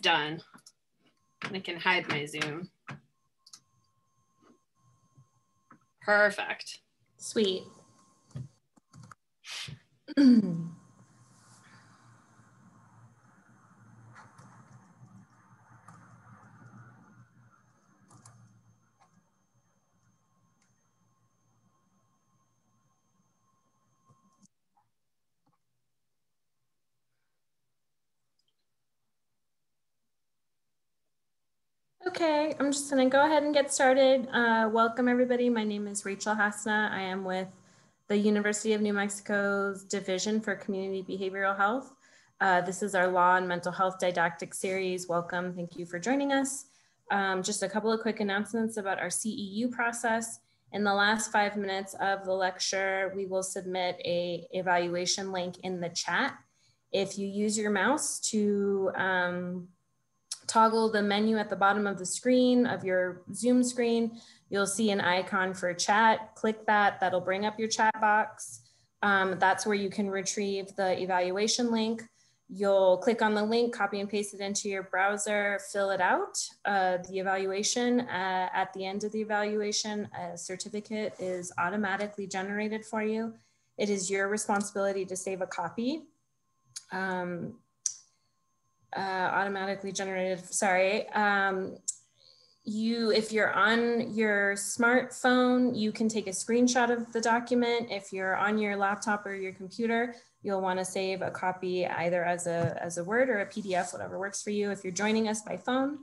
done. I can hide my Zoom. Perfect. Sweet. Okay, I'm just gonna go ahead and get started. Uh, welcome everybody. My name is Rachel Hasna. I am with the University of New Mexico's Division for Community Behavioral Health. Uh, this is our Law and Mental Health Didactic Series. Welcome, thank you for joining us. Um, just a couple of quick announcements about our CEU process. In the last five minutes of the lecture, we will submit a evaluation link in the chat. If you use your mouse to um, toggle the menu at the bottom of the screen of your Zoom screen, you'll see an icon for chat. Click that, that'll bring up your chat box. Um, that's where you can retrieve the evaluation link. You'll click on the link, copy and paste it into your browser, fill it out. Uh, the evaluation, uh, at the end of the evaluation, a certificate is automatically generated for you. It is your responsibility to save a copy. Um, uh, automatically generated, sorry. Um, you, if you're on your smartphone, you can take a screenshot of the document. If you're on your laptop or your computer, you'll want to save a copy either as a, as a Word or a PDF, whatever works for you. If you're joining us by phone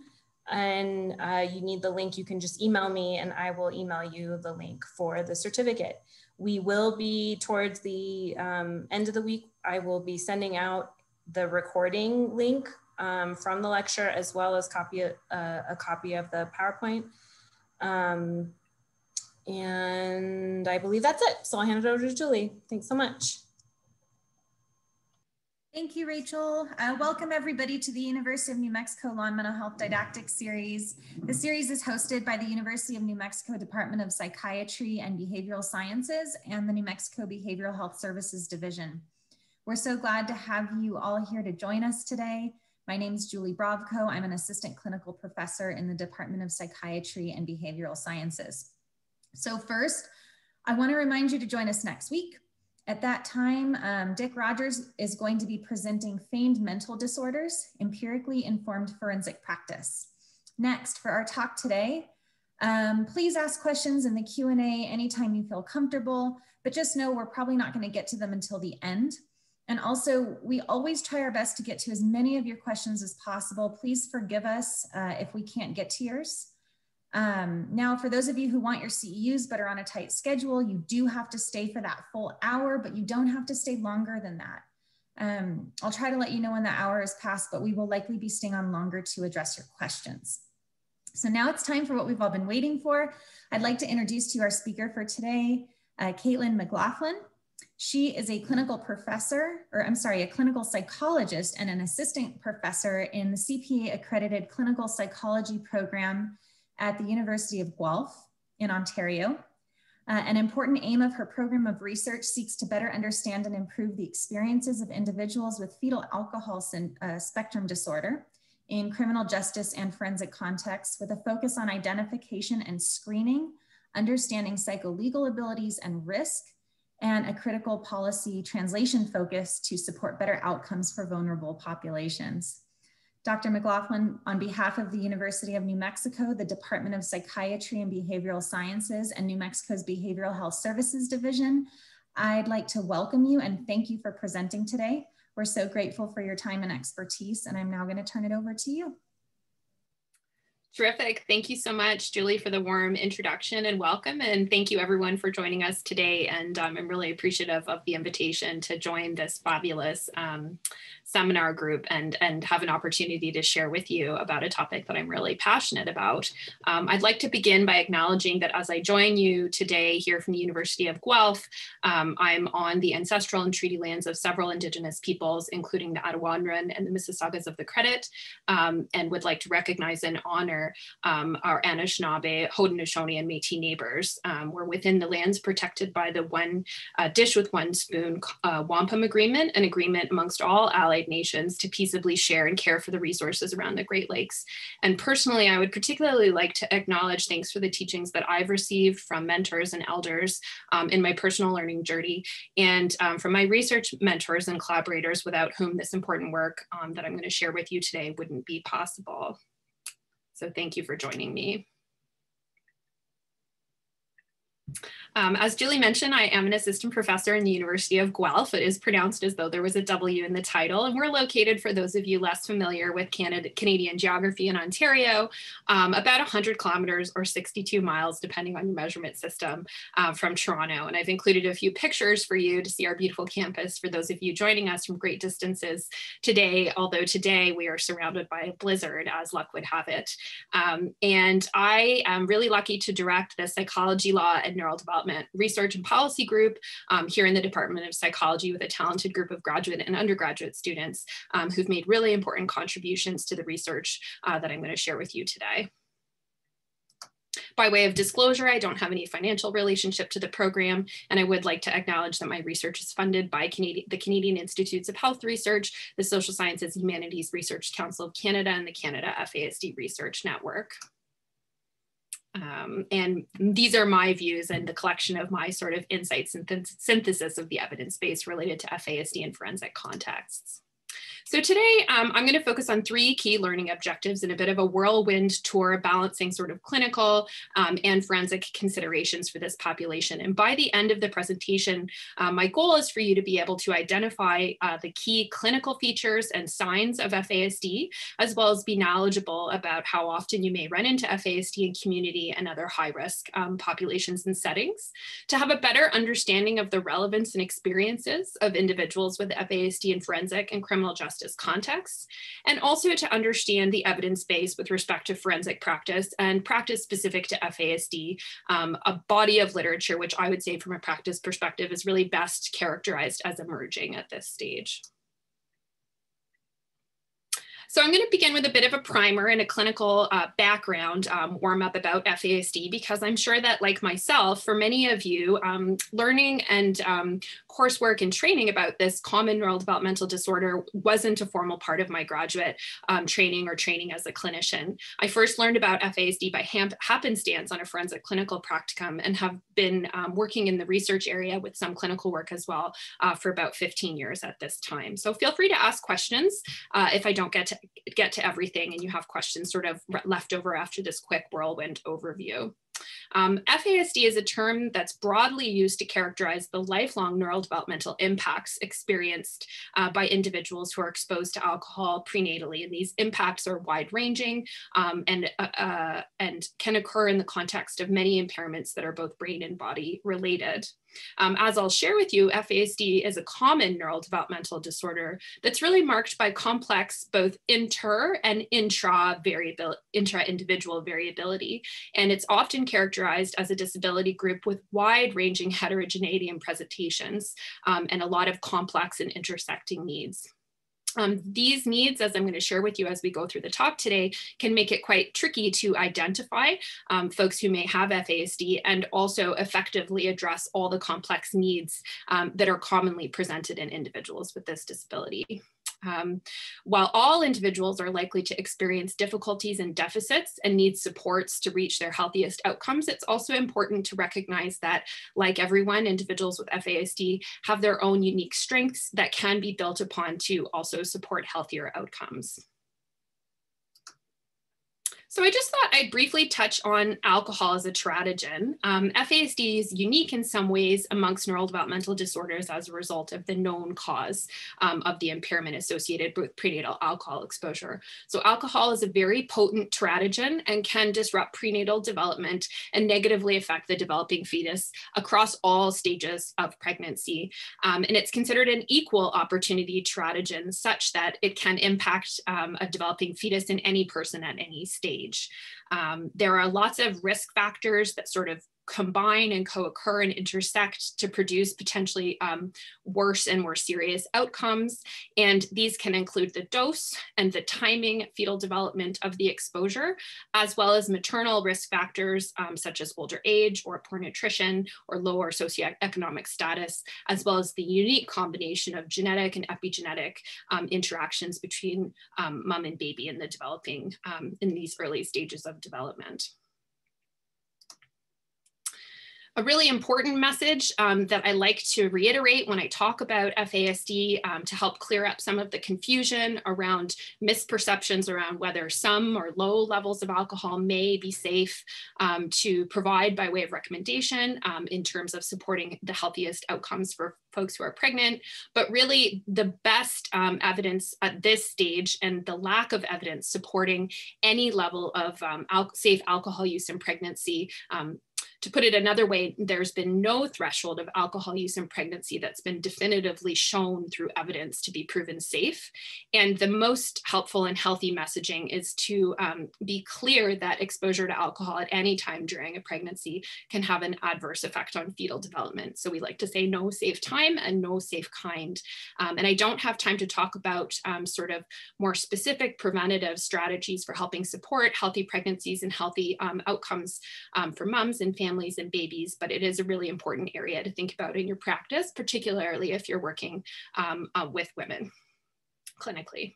and uh, you need the link, you can just email me and I will email you the link for the certificate. We will be towards the um, end of the week, I will be sending out the recording link um, from the lecture as well as copy uh, a copy of the PowerPoint. Um, and I believe that's it. So I'll hand it over to Julie. Thanks so much. Thank you, Rachel. Uh, welcome everybody to the University of New Mexico Law and Mental Health Didactic Series. The series is hosted by the University of New Mexico Department of Psychiatry and Behavioral Sciences and the New Mexico Behavioral Health Services Division. We're so glad to have you all here to join us today. My name is Julie Brovko. I'm an assistant clinical professor in the Department of Psychiatry and Behavioral Sciences. So first, I wanna remind you to join us next week. At that time, um, Dick Rogers is going to be presenting Feigned Mental Disorders, Empirically Informed Forensic Practice. Next, for our talk today, um, please ask questions in the Q&A anytime you feel comfortable, but just know we're probably not gonna get to them until the end. And also, we always try our best to get to as many of your questions as possible. Please forgive us uh, if we can't get to yours. Um, now, for those of you who want your CEUs but are on a tight schedule, you do have to stay for that full hour, but you don't have to stay longer than that. Um, I'll try to let you know when the hour is passed, but we will likely be staying on longer to address your questions. So now it's time for what we've all been waiting for. I'd like to introduce to you our speaker for today, uh, Kaitlyn McLachlan. She is a clinical professor, or I'm sorry, a clinical psychologist and an assistant professor in the CPA accredited clinical psychology program at the University of Guelph in Ontario. Uh, an important aim of her program of research seeks to better understand and improve the experiences of individuals with fetal alcohol uh, spectrum disorder in criminal justice and forensic contexts with a focus on identification and screening, understanding psycholegal abilities and risk, and a critical policy translation focus to support better outcomes for vulnerable populations. Dr. McLachlan, on behalf of the University of New Mexico, the Department of Psychiatry and Behavioral Sciences, and New Mexico's Behavioral Health Services Division, I'd like to welcome you and thank you for presenting today. We're so grateful for your time and expertise, and I'm now going to turn it over to you. Terrific. Thank you so much, Julie, for the warm introduction and welcome. And thank you everyone for joining us today. And um, I'm really appreciative of the invitation to join this fabulous um, seminar group and, and have an opportunity to share with you about a topic that I'm really passionate about. Um, I'd like to begin by acknowledging that as I join you today here from the University of Guelph, um, I'm on the ancestral and treaty lands of several Indigenous peoples, including the Attawandaron and the Mississaugas of the Credit, um, and would like to recognize and honor our, um, our Anishinaabe, Haudenosaunee, and Métis neighbors. Um, we're within the lands protected by the One uh, Dish with One Spoon uh, Wampum Agreement, an agreement amongst all allied nations to peaceably share and care for the resources around the Great Lakes. And personally, I would particularly like to acknowledge thanks for the teachings that I've received from mentors and elders um, in my personal learning journey and um, from my research mentors and collaborators without whom this important work um, that I'm going to share with you today wouldn't be possible. So thank you for joining me. Um, as Julie mentioned, I am an assistant professor in the University of Guelph. It is pronounced as though there was a W in the title. And we're located, for those of you less familiar with Canada, Canadian geography in Ontario, um, about 100 kilometers or 62 miles, depending on your measurement system, uh, from Toronto. And I've included a few pictures for you to see our beautiful campus for those of you joining us from great distances today, although today we are surrounded by a blizzard, as luck would have it. Um, and I am really lucky to direct the psychology law and neural development Research and Policy Group um, here in the Department of Psychology with a talented group of graduate and undergraduate students um, who've made really important contributions to the research uh, that I'm going to share with you today. By way of disclosure, I don't have any financial relationship to the program, and I would like to acknowledge that my research is funded by the Canadian Institutes of Health Research, the Social Sciences Humanities Research Council of Canada, and the Canada FASD Research Network. Um, and these are my views and the collection of my sort of insights and synthesis of the evidence base related to FASD and forensic contexts. So today um, I'm going to focus on three key learning objectives in a bit of a whirlwind tour balancing sort of clinical um, and forensic considerations for this population. And by the end of the presentation, uh, my goal is for you to be able to identify uh, the key clinical features and signs of FASD, as well as be knowledgeable about how often you may run into FASD in community and other high risk um, populations and settings, to have a better understanding of the relevance and experiences of individuals with FASD in forensic and criminal justice justice contexts, and also to understand the evidence base with respect to forensic practice and practice specific to FASD, um, a body of literature, which I would say from a practice perspective is really best characterized as emerging at this stage. So I'm going to begin with a bit of a primer and a clinical uh, background um, warm up about FASD because I'm sure that like myself, for many of you, um, learning and um, coursework and training about this common neurodevelopmental disorder wasn't a formal part of my graduate um, training or training as a clinician. I first learned about FASD by happenstance on a forensic clinical practicum and have been um, working in the research area with some clinical work as well uh, for about 15 years at this time. So feel free to ask questions uh, if I don't get to get to everything and you have questions sort of left over after this quick whirlwind overview. Um, FASD is a term that's broadly used to characterize the lifelong neural developmental impacts experienced uh, by individuals who are exposed to alcohol prenatally. And these impacts are wide ranging um, and, uh, uh, and can occur in the context of many impairments that are both brain and body related. Um, as I'll share with you, FASD is a common neural developmental disorder that's really marked by complex both inter and intra variability, intra-individual variability. And it's often characterized as a disability group with wide-ranging heterogeneity in presentations um, and a lot of complex and intersecting needs. Um, these needs, as I'm going to share with you as we go through the talk today, can make it quite tricky to identify um, folks who may have FASD and also effectively address all the complex needs um, that are commonly presented in individuals with this disability. Um, while all individuals are likely to experience difficulties and deficits and need supports to reach their healthiest outcomes, it's also important to recognize that, like everyone, individuals with FASD have their own unique strengths that can be built upon to also support healthier outcomes. So I just thought I'd briefly touch on alcohol as a teratogen. Um, FASD is unique in some ways amongst neurodevelopmental disorders as a result of the known cause um, of the impairment associated with prenatal alcohol exposure. So alcohol is a very potent teratogen and can disrupt prenatal development and negatively affect the developing fetus across all stages of pregnancy. Um, and it's considered an equal opportunity teratogen such that it can impact um, a developing fetus in any person at any stage age. Um, there are lots of risk factors that sort of combine and co-occur and intersect to produce potentially um, worse and more serious outcomes. And these can include the dose and the timing, fetal development of the exposure, as well as maternal risk factors um, such as older age or poor nutrition or lower socioeconomic status, as well as the unique combination of genetic and epigenetic um, interactions between um, mom and baby in the developing, um, in these early stages of development. A really important message um, that I like to reiterate when I talk about FASD um, to help clear up some of the confusion around misperceptions around whether some or low levels of alcohol may be safe um, to provide by way of recommendation um, in terms of supporting the healthiest outcomes for folks who are pregnant, but really the best um, evidence at this stage and the lack of evidence supporting any level of um, al safe alcohol use in pregnancy um, to put it another way, there's been no threshold of alcohol use in pregnancy that's been definitively shown through evidence to be proven safe. And the most helpful and healthy messaging is to um, be clear that exposure to alcohol at any time during a pregnancy can have an adverse effect on fetal development. So we like to say no safe time and no safe kind. Um, and I don't have time to talk about um, sort of more specific preventative strategies for helping support healthy pregnancies and healthy um, outcomes um, for moms and families families and babies, but it is a really important area to think about in your practice, particularly if you're working um, uh, with women clinically.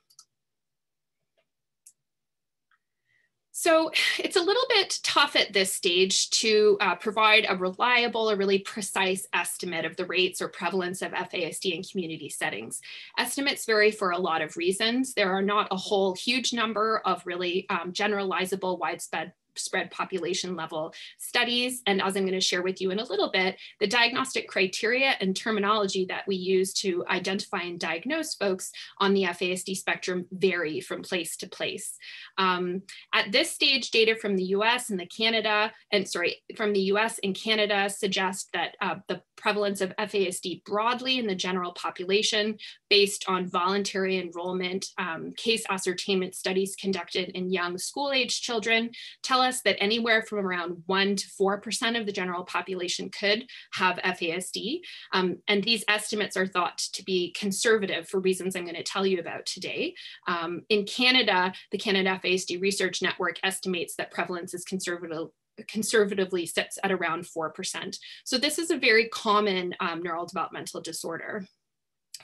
So it's a little bit tough at this stage to uh, provide a reliable or really precise estimate of the rates or prevalence of FASD in community settings. Estimates vary for a lot of reasons. There are not a whole huge number of really um, generalizable widespread spread population level studies. And as I'm going to share with you in a little bit, the diagnostic criteria and terminology that we use to identify and diagnose folks on the FASD spectrum vary from place to place. Um, at this stage, data from the US and the Canada, and sorry, from the US and Canada suggest that uh, the prevalence of FASD broadly in the general population based on voluntary enrollment um, case ascertainment studies conducted in young school age children tell us that anywhere from around 1 to 4% of the general population could have FASD. Um, and these estimates are thought to be conservative for reasons I'm going to tell you about today. Um, in Canada, the Canada FASD Research Network estimates that prevalence is conservative conservatively sits at around 4%. So this is a very common um, neurodevelopmental disorder.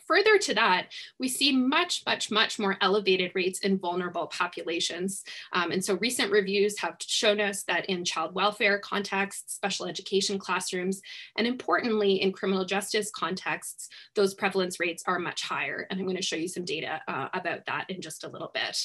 Further to that, we see much, much, much more elevated rates in vulnerable populations. Um, and so recent reviews have shown us that in child welfare contexts, special education classrooms, and importantly, in criminal justice contexts, those prevalence rates are much higher. And I'm going to show you some data uh, about that in just a little bit.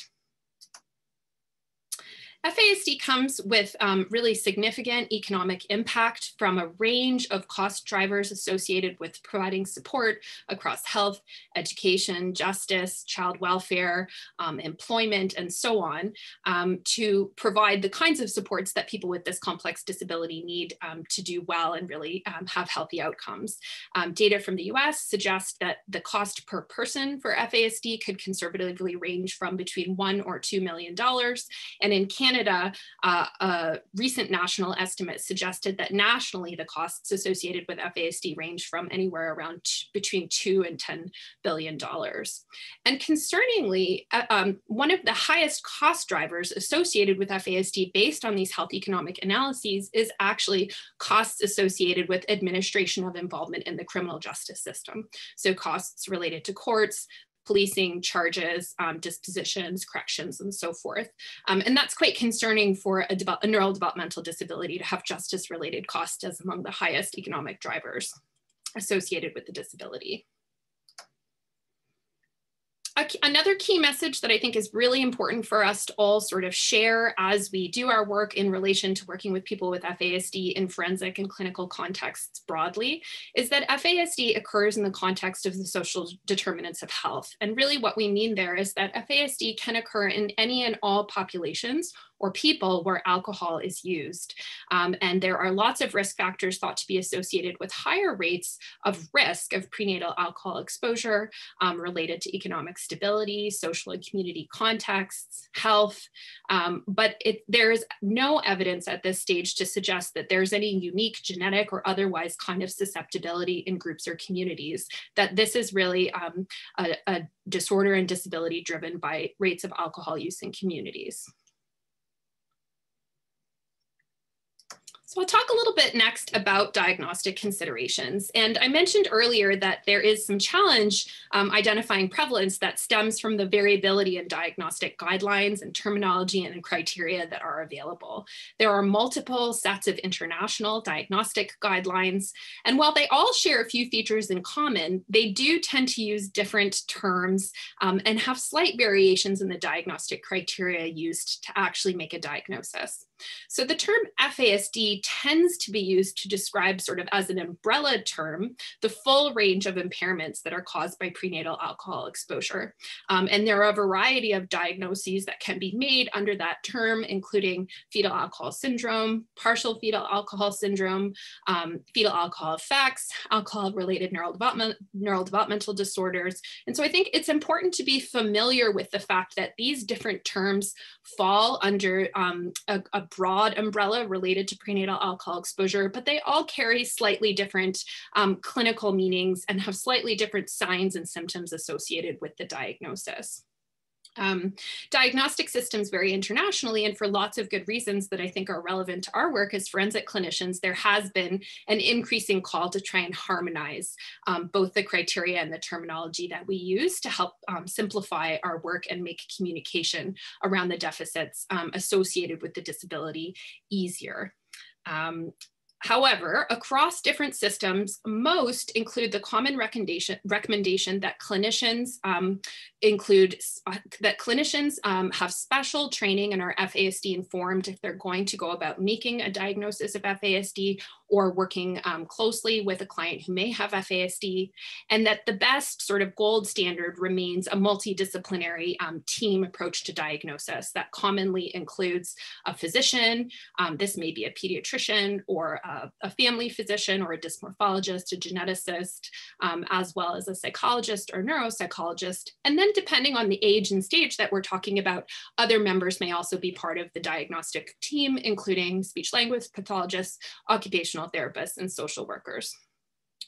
FASD comes with um, really significant economic impact from a range of cost drivers associated with providing support across health, education, justice, child welfare, um, employment, and so on um, to provide the kinds of supports that people with this complex disability need um, to do well and really um, have healthy outcomes. Um, data from the US suggests that the cost per person for FASD could conservatively range from between one or $2 million. And in Canada, Canada, uh, a recent national estimate suggested that nationally the costs associated with FASD range from anywhere around between two and $10 billion. And concerningly, uh, um, one of the highest cost drivers associated with FASD based on these health economic analyses is actually costs associated with administration of involvement in the criminal justice system. So costs related to courts, policing charges, um, dispositions, corrections, and so forth. Um, and that's quite concerning for a, a neurodevelopmental disability to have justice related costs as among the highest economic drivers associated with the disability another key message that I think is really important for us to all sort of share as we do our work in relation to working with people with FASD in forensic and clinical contexts broadly is that FASD occurs in the context of the social determinants of health. And really what we mean there is that FASD can occur in any and all populations or people where alcohol is used. Um, and there are lots of risk factors thought to be associated with higher rates of risk of prenatal alcohol exposure um, related to economic stability, social and community contexts, health. Um, but it, there is no evidence at this stage to suggest that there's any unique genetic or otherwise kind of susceptibility in groups or communities, that this is really um, a, a disorder and disability driven by rates of alcohol use in communities. So I'll talk a little bit next about diagnostic considerations. And I mentioned earlier that there is some challenge um, identifying prevalence that stems from the variability in diagnostic guidelines and terminology and criteria that are available. There are multiple sets of international diagnostic guidelines. And while they all share a few features in common, they do tend to use different terms um, and have slight variations in the diagnostic criteria used to actually make a diagnosis. So the term FASD tends to be used to describe sort of as an umbrella term, the full range of impairments that are caused by prenatal alcohol exposure. Um, and there are a variety of diagnoses that can be made under that term, including fetal alcohol syndrome, partial fetal alcohol syndrome, um, fetal alcohol effects, neural, development, neural developmental disorders. And so I think it's important to be familiar with the fact that these different terms fall under um, a, a broad umbrella related to prenatal alcohol exposure, but they all carry slightly different um, clinical meanings and have slightly different signs and symptoms associated with the diagnosis. Um, diagnostic systems vary internationally and for lots of good reasons that I think are relevant to our work as forensic clinicians, there has been an increasing call to try and harmonize um, both the criteria and the terminology that we use to help um, simplify our work and make communication around the deficits um, associated with the disability easier. Um, However, across different systems, most include the common recommendation, recommendation that clinicians um, include, uh, that clinicians um, have special training and are FASD informed if they're going to go about making a diagnosis of FASD or working um, closely with a client who may have FASD, and that the best sort of gold standard remains a multidisciplinary um, team approach to diagnosis that commonly includes a physician, um, this may be a pediatrician or a, a, family physician or a dysmorphologist, a geneticist, um, as well as a psychologist or neuropsychologist. And then depending on the age and stage that we're talking about, other members may also be part of the diagnostic team, including speech language pathologists, occupational therapists, and social workers.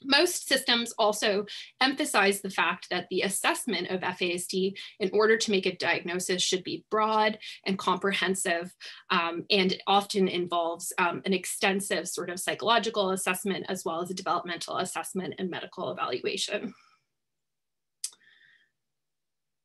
Most systems also emphasize the fact that the assessment of FASD in order to make a diagnosis should be broad and comprehensive um, and often involves um, an extensive sort of psychological assessment as well as a developmental assessment and medical evaluation.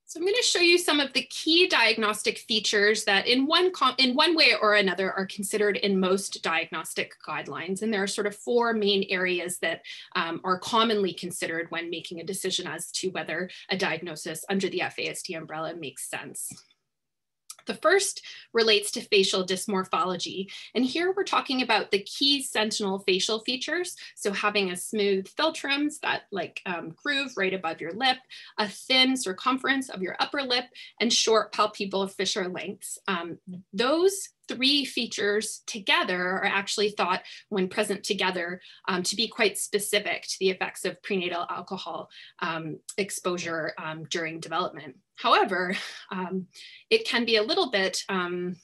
So I'm going to show you some of the key diagnostic features that in one, in one way or another are considered in most diagnostic guidelines. And there are sort of four main areas that um, are commonly considered when making a decision as to whether a diagnosis under the FASD umbrella makes sense. The first relates to facial dysmorphology. And here we're talking about the key sentinel facial features. So having a smooth philtrums, that like um, groove right above your lip, a thin circumference of your upper lip, and short palpebral fissure lengths. Um, those three features together are actually thought when present together um, to be quite specific to the effects of prenatal alcohol um, exposure um, during development. However, um, it can be a little bit um,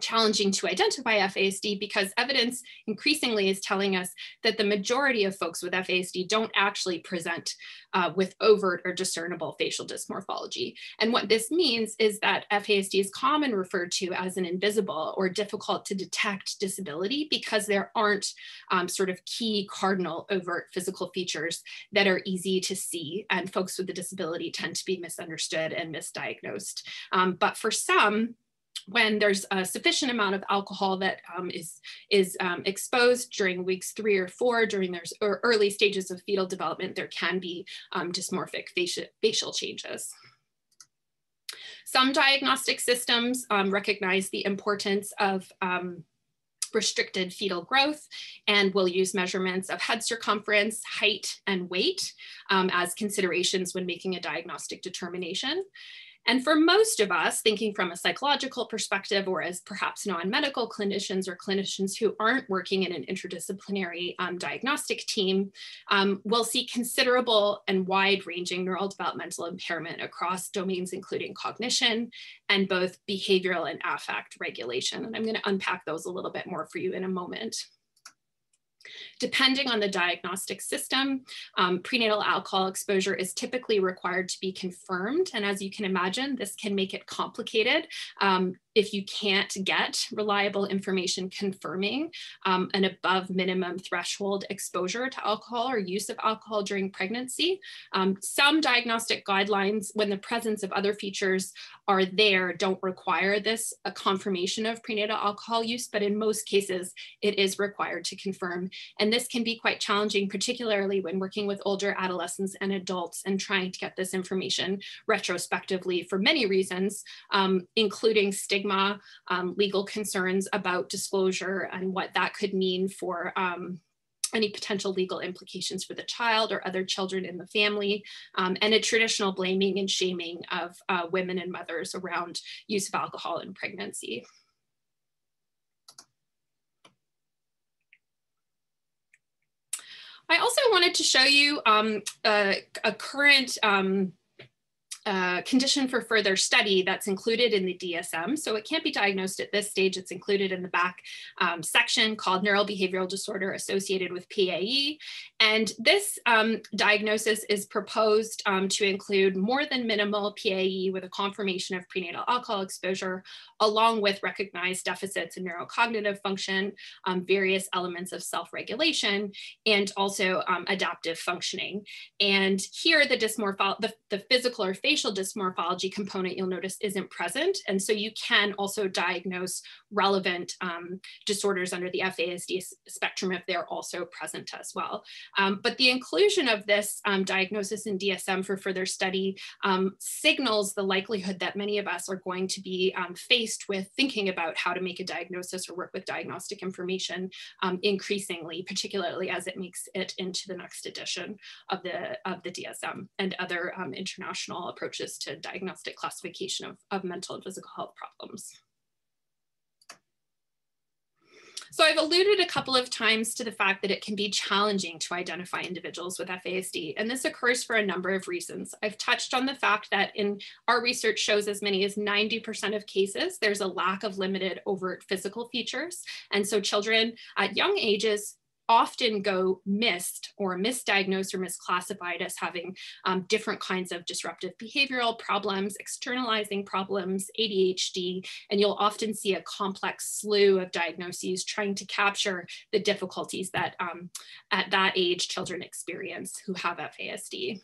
challenging to identify FASD because evidence increasingly is telling us that the majority of folks with FASD don't actually present uh, with overt or discernible facial dysmorphology. And what this means is that FASD is common referred to as an invisible or difficult to detect disability because there aren't um, sort of key cardinal overt physical features that are easy to see and folks with a disability tend to be misunderstood and misdiagnosed. Um, but for some, when there's a sufficient amount of alcohol that um, is is um, exposed during weeks three or four during their early stages of fetal development, there can be um, dysmorphic facial, facial changes. Some diagnostic systems um, recognize the importance of um, restricted fetal growth and will use measurements of head circumference, height, and weight um, as considerations when making a diagnostic determination. And for most of us, thinking from a psychological perspective or as perhaps non-medical clinicians or clinicians who aren't working in an interdisciplinary um, diagnostic team, um, will see considerable and wide-ranging neurodevelopmental impairment across domains including cognition and both behavioral and affect regulation. And I'm gonna unpack those a little bit more for you in a moment. Depending on the diagnostic system, um, prenatal alcohol exposure is typically required to be confirmed. And as you can imagine, this can make it complicated um, if you can't get reliable information confirming um, an above minimum threshold exposure to alcohol or use of alcohol during pregnancy. Um, some diagnostic guidelines, when the presence of other features are there, don't require this a confirmation of prenatal alcohol use, but in most cases, it is required to confirm. And this can be quite challenging, particularly when working with older adolescents and adults and trying to get this information retrospectively for many reasons, um, including stigma stigma, um, legal concerns about disclosure and what that could mean for um, any potential legal implications for the child or other children in the family, um, and a traditional blaming and shaming of uh, women and mothers around use of alcohol in pregnancy. I also wanted to show you um, a, a, current um, condition for further study that's included in the DSM. So it can't be diagnosed at this stage. It's included in the back um, section called neural behavioral disorder associated with PAE. And this um, diagnosis is proposed um, to include more than minimal PAE with a confirmation of prenatal alcohol exposure, along with recognized deficits in neurocognitive function, um, various elements of self-regulation, and also um, adaptive functioning. And here the dysmorpho the, the physical or facial facial dysmorphology component you'll notice isn't present. And so you can also diagnose relevant um, disorders under the FASD spectrum if they're also present as well. Um, but the inclusion of this um, diagnosis in DSM for further study um, signals the likelihood that many of us are going to be um, faced with thinking about how to make a diagnosis or work with diagnostic information increasingly, particularly as it makes it into the next edition of the, of the DSM and other international approaches approaches to diagnostic classification of, of mental and physical health problems. So I've alluded a couple of times to the fact that it can be challenging to identify individuals with FASD, and this occurs for a number of reasons. I've touched on the fact that in our research shows as many as 90% of cases, there's a lack of limited overt physical features. And so children at young ages often go missed or misdiagnosed or misclassified as having um, different kinds of disruptive behavioral problems, externalizing problems, ADHD, and you'll often see a complex slew of diagnoses trying to capture the difficulties that um, at that age children experience who have FASD.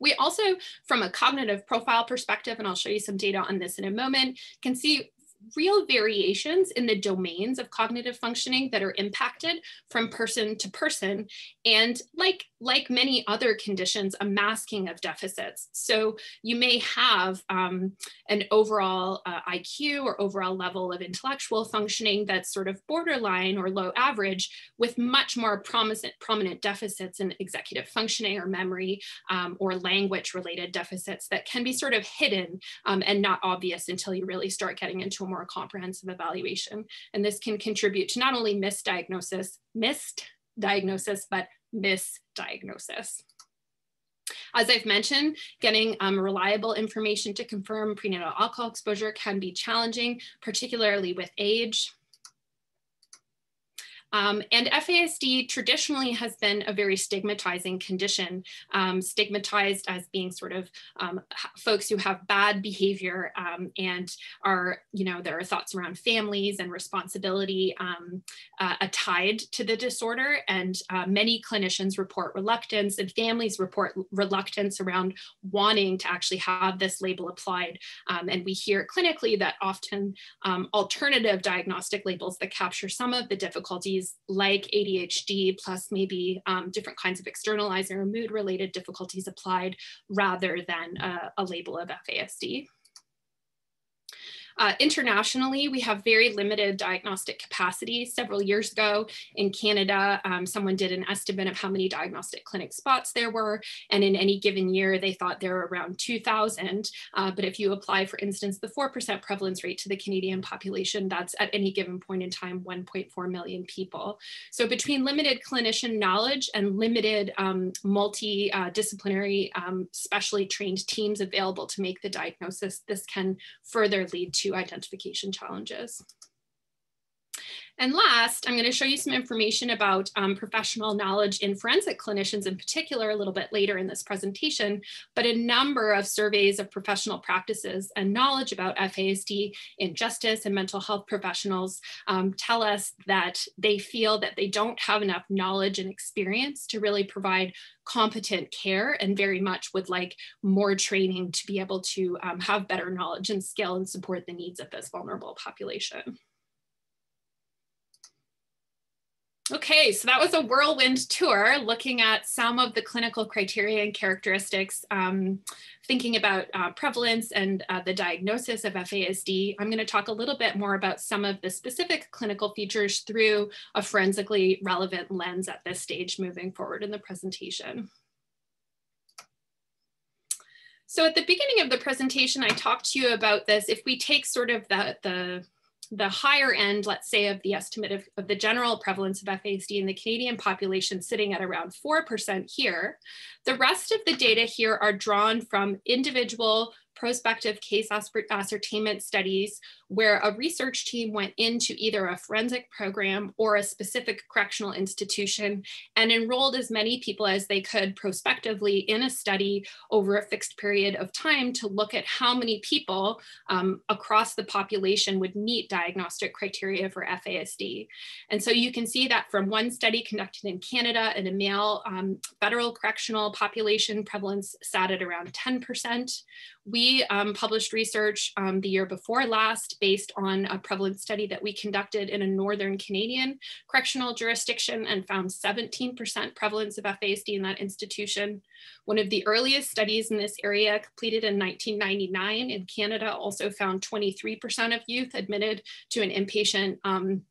We also, from a cognitive profile perspective, and I'll show you some data on this in a moment, can see real variations in the domains of cognitive functioning that are impacted from person to person. And like, like many other conditions, a masking of deficits. So you may have um, an overall uh, IQ or overall level of intellectual functioning that's sort of borderline or low average with much more prominent, prominent deficits in executive functioning or memory um, or language related deficits that can be sort of hidden um, and not obvious until you really start getting into a more comprehensive evaluation. And this can contribute to not only misdiagnosis, missed diagnosis, but misdiagnosis. As I've mentioned, getting um, reliable information to confirm prenatal alcohol exposure can be challenging, particularly with age. Um, and FASD traditionally has been a very stigmatizing condition, um, stigmatized as being sort of um, folks who have bad behavior um, and are, you know, there are thoughts around families and responsibility um, uh, tied to the disorder. And uh, many clinicians report reluctance and families report reluctance around wanting to actually have this label applied. Um, and we hear clinically that often alternative diagnostic labels that capture some of the difficulties like ADHD plus maybe um, different kinds of externalizer or mood related difficulties applied rather than a, a label of FASD. Uh, internationally, we have very limited diagnostic capacity. Several years ago in Canada, um, someone did an estimate of how many diagnostic clinic spots there were. And in any given year, they thought there were around 2,000. Uh, but if you apply, for instance, the 4% prevalence rate to the Canadian population, that's at any given point in time 1.4 million people. So between limited clinician knowledge and limited um, multidisciplinary, uh, um, specially trained teams available to make the diagnosis, this can further lead to identification challenges. And last, I'm going to show you some information about um, professional knowledge in forensic clinicians in particular a little bit later in this presentation, but a number of surveys of professional practices and knowledge about FASD in justice and mental health professionals um, tell us that they feel that they don't have enough knowledge and experience to really provide competent care and very much would like more training to be able to um, have better knowledge and skill and support the needs of this vulnerable population. Okay, so that was a whirlwind tour looking at some of the clinical criteria and characteristics, um, thinking about uh, prevalence and uh, the diagnosis of FASD. I'm going to talk a little bit more about some of the specific clinical features through a forensically relevant lens at this stage moving forward in the presentation. So at the beginning of the presentation, I talked to you about this. If we take sort of the, the the higher end, let's say, of the estimate of, of, the general prevalence of FASD in the Canadian population sitting at around 4% here. The rest of the data here are drawn from individual prospective case ascertainment studies where a research team went into either a forensic program or a specific correctional institution and enrolled as many people as they could prospectively in a study over a fixed period of time to look at how many people um, across the population would meet diagnostic criteria for FASD. And so you can see that from one study conducted in Canada in a male um, federal correctional population, prevalence sat at around 10%. We um, published research um, the year before last based on a prevalence study that we conducted in a Northern Canadian correctional jurisdiction and found 17% prevalence of FASD in that institution. One of the earliest studies in this area completed in 1999 in Canada also found 23% of youth admitted to an inpatient um,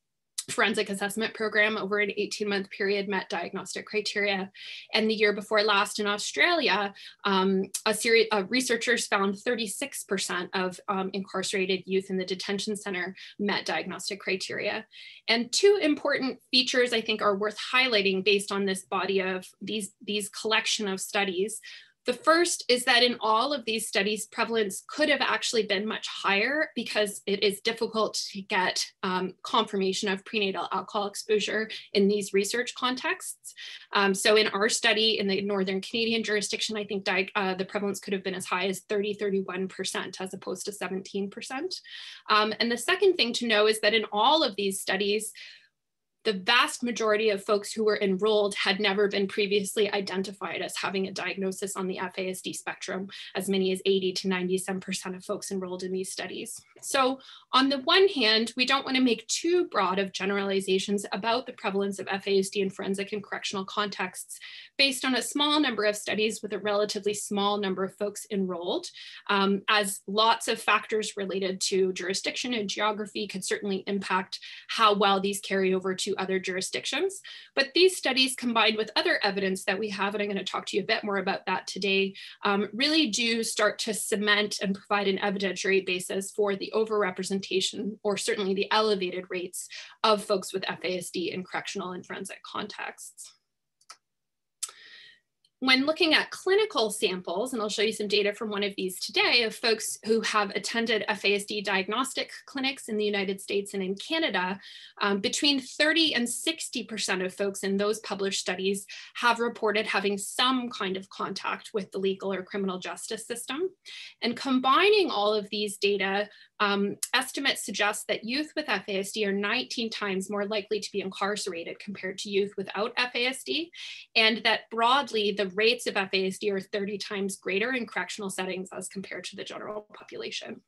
forensic assessment program over an 18 month period met diagnostic criteria. And the year before last in Australia, um, a series of researchers found 36% of um, incarcerated youth in the detention center met diagnostic criteria. And two important features I think are worth highlighting based on this body of these, these collection of studies. The first is that in all of these studies, prevalence could have actually been much higher because it is difficult to get um, confirmation of prenatal alcohol exposure in these research contexts. Um, so in our study in the Northern Canadian jurisdiction, I think uh, the prevalence could have been as high as 30, 31% as opposed to 17%. Um, and the second thing to know is that in all of these studies, the vast majority of folks who were enrolled had never been previously identified as having a diagnosis on the FASD spectrum, as many as 80 to 97% of folks enrolled in these studies. So on the one hand, we don't want to make too broad of generalizations about the prevalence of FASD in forensic and correctional contexts based on a small number of studies with a relatively small number of folks enrolled, um, as lots of factors related to jurisdiction and geography could certainly impact how well these carry over to other jurisdictions. But these studies combined with other evidence that we have, and I'm going to talk to you a bit more about that today, um, really do start to cement and provide an evidentiary basis for the overrepresentation or certainly the elevated rates of folks with FASD in correctional and forensic contexts when looking at clinical samples, and I'll show you some data from one of these today of folks who have attended FASD diagnostic clinics in the United States and in Canada, um, between 30 and 60% of folks in those published studies have reported having some kind of contact with the legal or criminal justice system. And combining all of these data um, estimates suggest that youth with FASD are 19 times more likely to be incarcerated compared to youth without FASD, and that broadly the rates of FASD are 30 times greater in correctional settings as compared to the general population.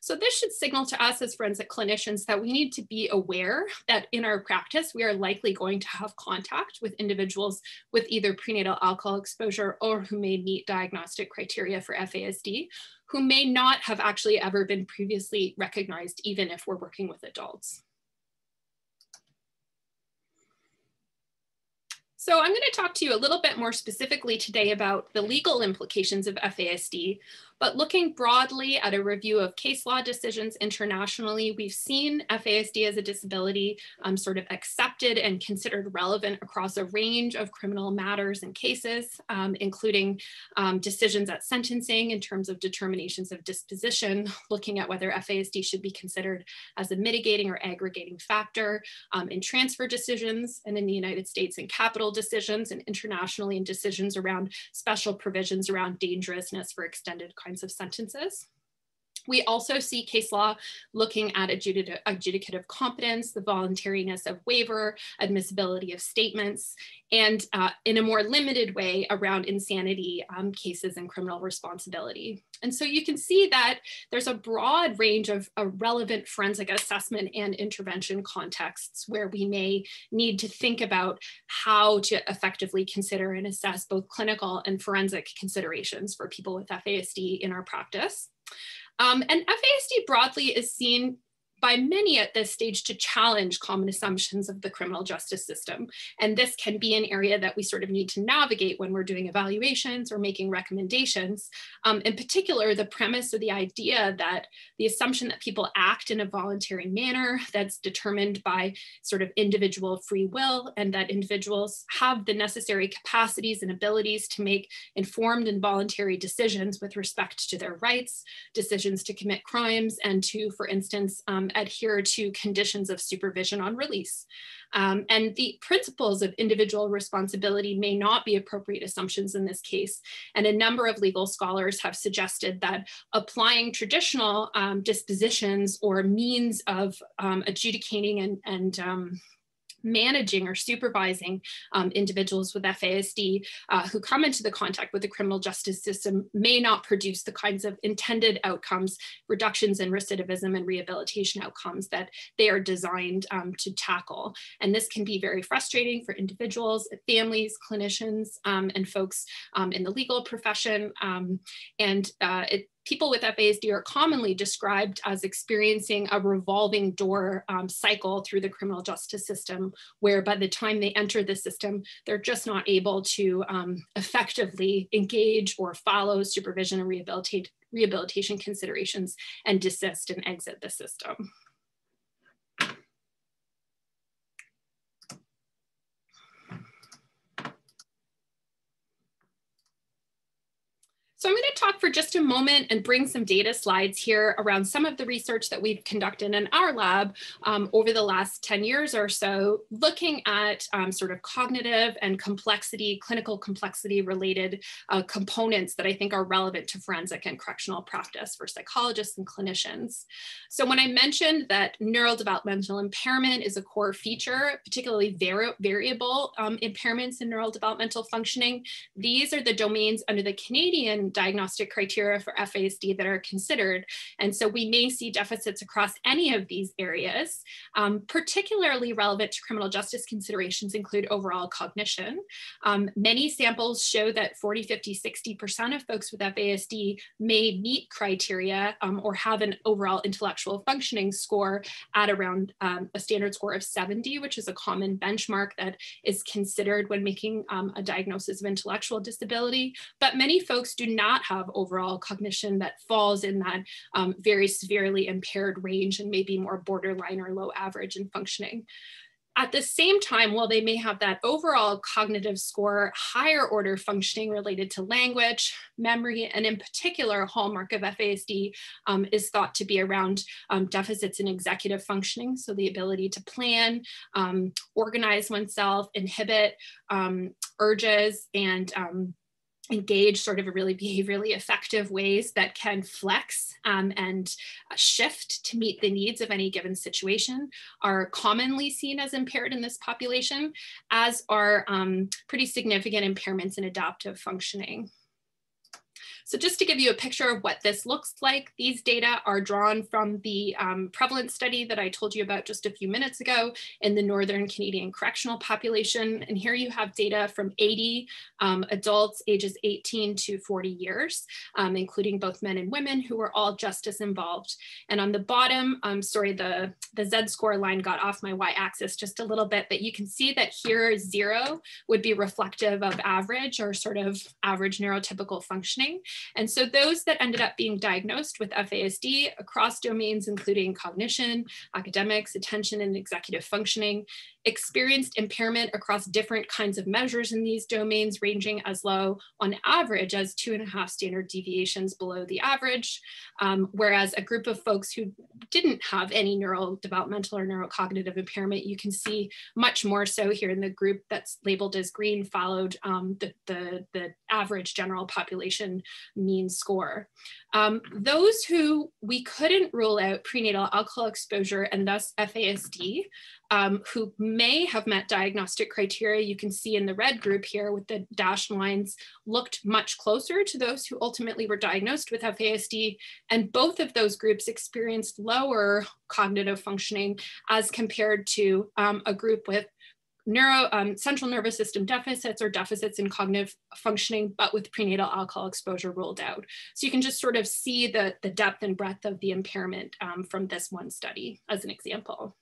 So this should signal to us as forensic clinicians that we need to be aware that in our practice, we are likely going to have contact with individuals with either prenatal alcohol exposure or who may meet diagnostic criteria for FASD, who may not have actually ever been previously recognized, even if we're working with adults. So I'm going to talk to you a little bit more specifically today about the legal implications of FASD, but looking broadly at a review of case law decisions internationally, we've seen FASD as a disability um, sort of accepted and considered relevant across a range of criminal matters and cases, um, including um, decisions at sentencing in terms of determinations of disposition, looking at whether FASD should be considered as a mitigating or aggregating factor um, in transfer decisions and in the United States in capital decisions and internationally in decisions around special provisions around dangerousness for extended kinds of sentences. We also see case law looking at adjudicative competence, the voluntariness of waiver, admissibility of statements, and uh, in a more limited way around insanity um, cases and criminal responsibility. And so you can see that there's a broad range of, of relevant forensic assessment and intervention contexts where we may need to think about how to effectively consider and assess both clinical and forensic considerations for people with FASD in our practice. Um, and FASD broadly is seen by many at this stage to challenge common assumptions of the criminal justice system. And this can be an area that we sort of need to navigate when we're doing evaluations or making recommendations. Um, in particular, the premise or the idea that the assumption that people act in a voluntary manner that's determined by sort of individual free will and that individuals have the necessary capacities and abilities to make informed and voluntary decisions with respect to their rights, decisions to commit crimes, and to, for instance, um, adhere to conditions of supervision on release. Um, and the principles of individual responsibility may not be appropriate assumptions in this case. And a number of legal scholars have suggested that applying traditional um, dispositions or means of um, adjudicating and, and um, managing or supervising um, individuals with FASD uh, who come into the contact with the criminal justice system may not produce the kinds of intended outcomes, reductions in recidivism and rehabilitation outcomes that they are designed um, to tackle. And this can be very frustrating for individuals, families, clinicians, um, and folks um, in the legal profession. Um, and uh, it people with FASD are commonly described as experiencing a revolving door um, cycle through the criminal justice system, where by the time they enter the system, they're just not able to um, effectively engage or follow supervision and rehabilitate, rehabilitation considerations and desist and exit the system. So I'm going to talk for just a moment and bring some data slides here around some of the research that we've conducted in our lab um, over the last 10 years or so, looking at um, sort of cognitive and complexity, clinical complexity related uh, components that I think are relevant to forensic and correctional practice for psychologists and clinicians. So when I mentioned that neurodevelopmental impairment is a core feature, particularly vari variable um, impairments in neurodevelopmental functioning, these are the domains under the Canadian diagnostic criteria for FASD that are considered. And so we may see deficits across any of these areas. Um, particularly relevant to criminal justice considerations include overall cognition. Um, many samples show that 40, 50, 60% of folks with FASD may meet criteria um, or have an overall intellectual functioning score at around um, a standard score of 70, which is a common benchmark that is considered when making um, a diagnosis of intellectual disability. But many folks do not have overall cognition that falls in that um, very severely impaired range and maybe more borderline or low average in functioning. At the same time, while they may have that overall cognitive score, higher order functioning related to language, memory, and in particular, hallmark of FASD um, is thought to be around um, deficits in executive functioning. So the ability to plan, um, organize oneself, inhibit um, urges, and um, engage sort of really behaviorally effective ways that can flex um, and shift to meet the needs of any given situation are commonly seen as impaired in this population, as are um, pretty significant impairments in adaptive functioning. So just to give you a picture of what this looks like, these data are drawn from the um, prevalence study that I told you about just a few minutes ago in the Northern Canadian correctional population. And here you have data from 80 um, adults ages 18 to 40 years, um, including both men and women who were all just as involved. And on the bottom, um, sorry, the, the Z-score line got off my y-axis just a little bit, but you can see that here zero would be reflective of average or sort of average neurotypical functioning. And so those that ended up being diagnosed with FASD across domains, including cognition, academics, attention, and executive functioning, experienced impairment across different kinds of measures in these domains, ranging as low on average as two and a half standard deviations below the average, um, whereas a group of folks who didn't have any neurodevelopmental or neurocognitive impairment, you can see much more so here in the group that's labeled as green followed um, the, the, the average general population mean score. Um, those who we couldn't rule out prenatal alcohol exposure and thus FASD, um, who may have met diagnostic criteria, you can see in the red group here with the dashed lines, looked much closer to those who ultimately were diagnosed with FASD. And both of those groups experienced lower cognitive functioning as compared to um, a group with neuro um, central nervous system deficits or deficits in cognitive functioning, but with prenatal alcohol exposure ruled out. So you can just sort of see the, the depth and breadth of the impairment um, from this one study as an example.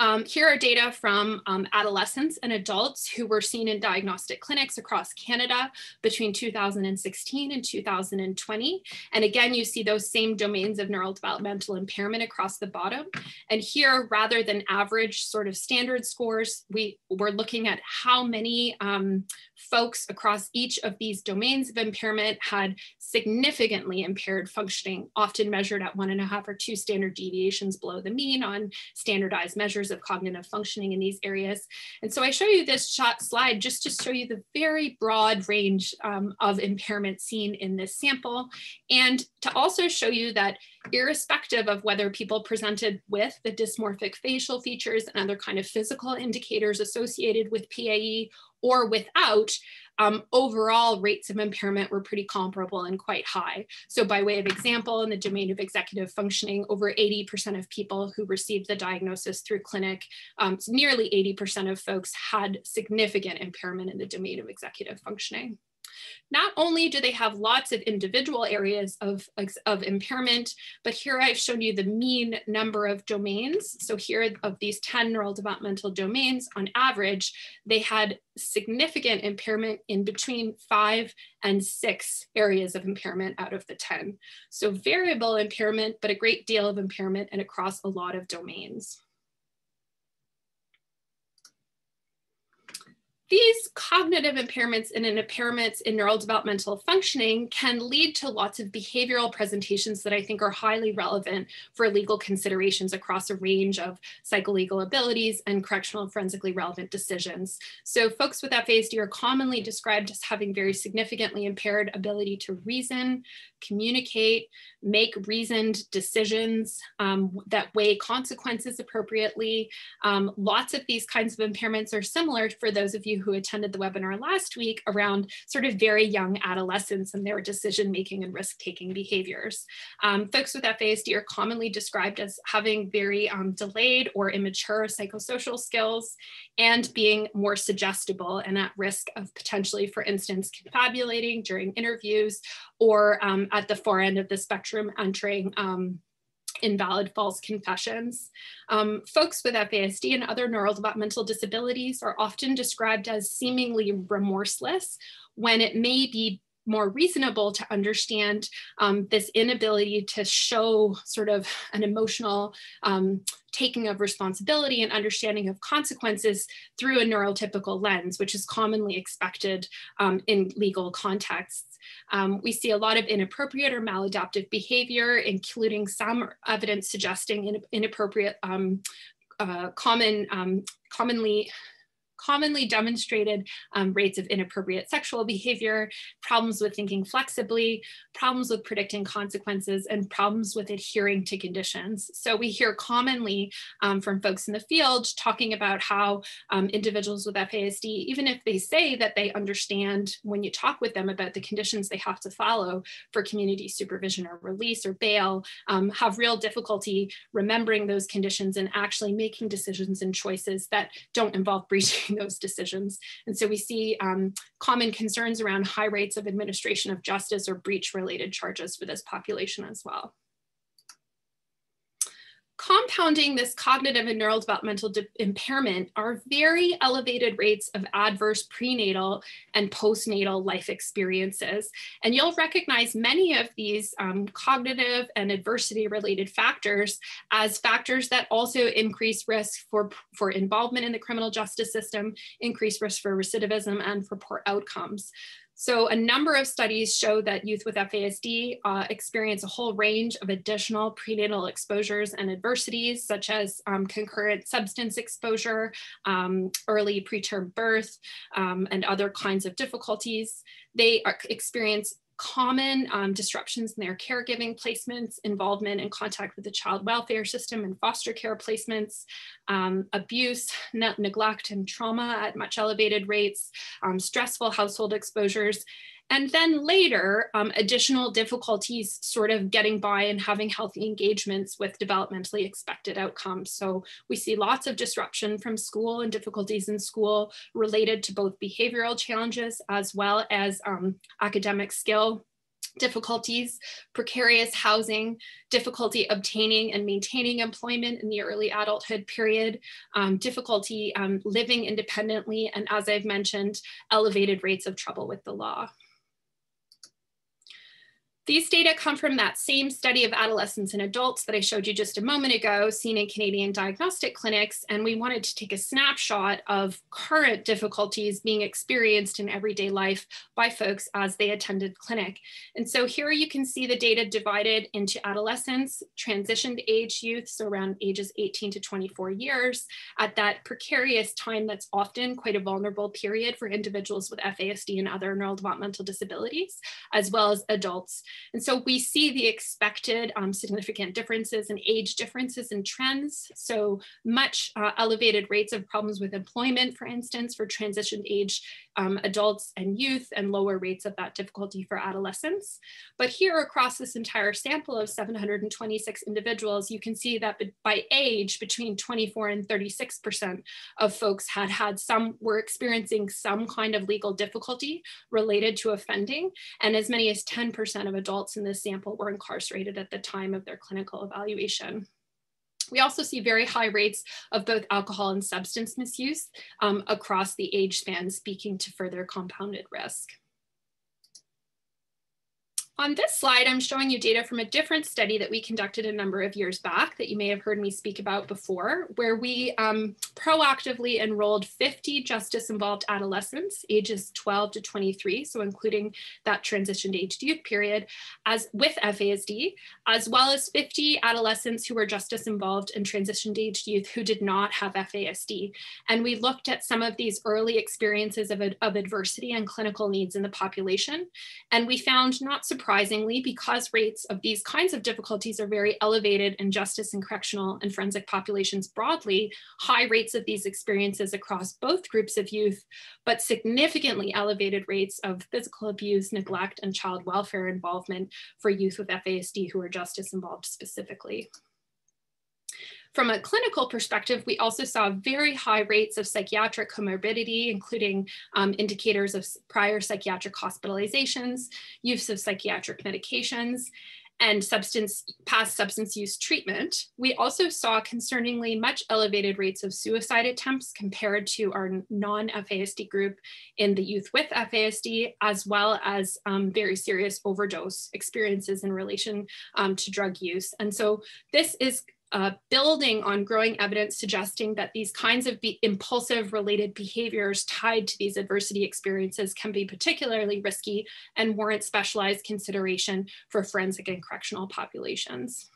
Um, here are data from um, adolescents and adults who were seen in diagnostic clinics across Canada between 2016 and 2020. And again, you see those same domains of neurodevelopmental impairment across the bottom. And here, rather than average sort of standard scores, we were looking at how many um, folks across each of these domains of impairment had significantly impaired functioning, often measured at one and a half or two standard deviations below the mean on standardized measures of cognitive functioning in these areas. And so I show you this shot slide just to show you the very broad range um, of impairment seen in this sample and to also show you that irrespective of whether people presented with the dysmorphic facial features and other kind of physical indicators associated with PAE or without, um, overall rates of impairment were pretty comparable and quite high. So by way of example, in the domain of executive functioning, over 80% of people who received the diagnosis through clinic, um, nearly 80% of folks had significant impairment in the domain of executive functioning. Not only do they have lots of individual areas of, of impairment, but here I've shown you the mean number of domains. So here of these 10 neural developmental domains, on average, they had significant impairment in between five and six areas of impairment out of the 10. So variable impairment, but a great deal of impairment and across a lot of domains. These cognitive impairments and impairments in neural developmental functioning can lead to lots of behavioral presentations that I think are highly relevant for legal considerations across a range of psycholegal abilities and correctional and forensically relevant decisions. So folks with FASD are commonly described as having very significantly impaired ability to reason, communicate, make reasoned decisions um, that weigh consequences appropriately. Um, lots of these kinds of impairments are similar for those of you who attended the webinar last week around sort of very young adolescents and their decision making and risk taking behaviors. Um, folks with FASD are commonly described as having very um, delayed or immature psychosocial skills and being more suggestible and at risk of potentially, for instance, confabulating during interviews or um, at the far end of the spectrum entering um, invalid false confessions. Um, folks with FASD and other neurodevelopmental disabilities are often described as seemingly remorseless when it may be more reasonable to understand um, this inability to show sort of an emotional um, taking of responsibility and understanding of consequences through a neurotypical lens, which is commonly expected um, in legal contexts. Um, we see a lot of inappropriate or maladaptive behavior, including some evidence suggesting in, inappropriate, um, uh, common, um, commonly commonly demonstrated um, rates of inappropriate sexual behavior, problems with thinking flexibly, problems with predicting consequences, and problems with adhering to conditions. So we hear commonly um, from folks in the field talking about how um, individuals with FASD, even if they say that they understand when you talk with them about the conditions they have to follow for community supervision or release or bail, um, have real difficulty remembering those conditions and actually making decisions and choices that don't involve breaching those decisions. And so we see um, common concerns around high rates of administration of justice or breach related charges for this population as well compounding this cognitive and neurodevelopmental impairment are very elevated rates of adverse prenatal and postnatal life experiences. And you'll recognize many of these um, cognitive and adversity related factors as factors that also increase risk for, for involvement in the criminal justice system, increase risk for recidivism, and for poor outcomes. So a number of studies show that youth with FASD uh, experience a whole range of additional prenatal exposures and adversities, such as um, concurrent substance exposure, um, early preterm birth, um, and other kinds of difficulties. They are, experience common um, disruptions in their caregiving placements, involvement and contact with the child welfare system and foster care placements, um, abuse, ne neglect, and trauma at much elevated rates, um, stressful household exposures, and then later, um, additional difficulties sort of getting by and having healthy engagements with developmentally expected outcomes. So we see lots of disruption from school and difficulties in school related to both behavioral challenges as well as um, academic skill difficulties, precarious housing, difficulty obtaining and maintaining employment in the early adulthood period, um, difficulty um, living independently, and as I've mentioned, elevated rates of trouble with the law. These data come from that same study of adolescents and adults that I showed you just a moment ago, seen in Canadian diagnostic clinics. And we wanted to take a snapshot of current difficulties being experienced in everyday life by folks as they attended clinic. And so here you can see the data divided into adolescents, transitioned age youth, so around ages 18 to 24 years, at that precarious time that's often quite a vulnerable period for individuals with FASD and other neurodevelopmental disabilities, as well as adults. And so we see the expected um, significant differences in age differences and trends. So much uh, elevated rates of problems with employment, for instance, for transitioned age um, adults and youth and lower rates of that difficulty for adolescents. But here across this entire sample of 726 individuals, you can see that by age between 24 and 36% of folks had had some, were experiencing some kind of legal difficulty related to offending. And as many as 10% of adults in this sample were incarcerated at the time of their clinical evaluation. We also see very high rates of both alcohol and substance misuse um, across the age span, speaking to further compounded risk. On this slide, I'm showing you data from a different study that we conducted a number of years back that you may have heard me speak about before, where we um, proactively enrolled 50 justice-involved adolescents, ages 12 to 23, so including that transitioned aged youth period, as with FASD, as well as 50 adolescents who were justice-involved and transitioned aged youth who did not have FASD. And we looked at some of these early experiences of, of adversity and clinical needs in the population, and we found not surprisingly surprisingly, because rates of these kinds of difficulties are very elevated in justice and correctional and forensic populations broadly, high rates of these experiences across both groups of youth, but significantly elevated rates of physical abuse, neglect, and child welfare involvement for youth with FASD who are justice involved specifically. From a clinical perspective, we also saw very high rates of psychiatric comorbidity, including um, indicators of prior psychiatric hospitalizations, use of psychiatric medications, and substance past substance use treatment, we also saw concerningly much elevated rates of suicide attempts compared to our non-FASD group in the youth with FASD, as well as um, very serious overdose experiences in relation um, to drug use. And so this is uh, building on growing evidence suggesting that these kinds of impulsive related behaviors tied to these adversity experiences can be particularly risky and warrant specialized consideration for forensic and correctional populations.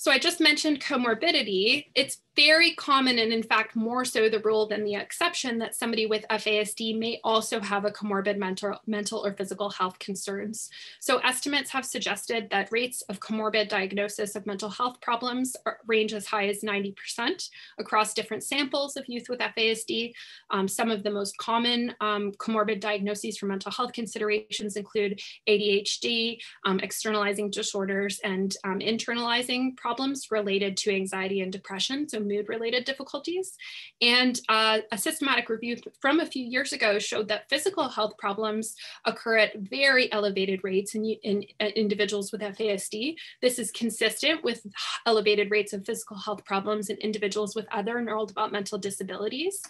So I just mentioned comorbidity. It's very common, and in fact, more so the rule than the exception, that somebody with FASD may also have a comorbid mental, mental or physical health concerns. So estimates have suggested that rates of comorbid diagnosis of mental health problems range as high as 90% across different samples of youth with FASD. Um, some of the most common um, comorbid diagnoses for mental health considerations include ADHD, um, externalizing disorders, and um, internalizing problems related to anxiety and depression, so mood related difficulties. And uh, a systematic review from a few years ago showed that physical health problems occur at very elevated rates in, in, in individuals with FASD. This is consistent with elevated rates of physical health problems in individuals with other neurodevelopmental disabilities.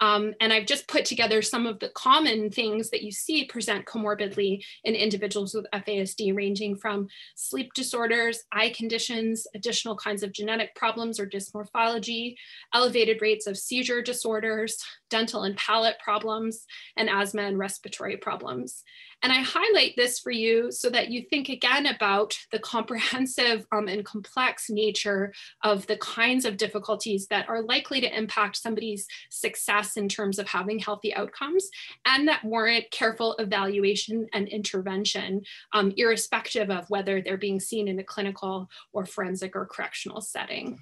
Um, and I've just put together some of the common things that you see present comorbidly in individuals with FASD, ranging from sleep disorders, eye conditions, additional kinds of genetic problems or dysmorphology, elevated rates of seizure disorders, dental and palate problems, and asthma and respiratory problems. And I highlight this for you so that you think again about the comprehensive um, and complex nature of the kinds of difficulties that are likely to impact somebody's success in terms of having healthy outcomes and that warrant careful evaluation and intervention, um, irrespective of whether they're being seen in a clinical or forensic or correctional setting.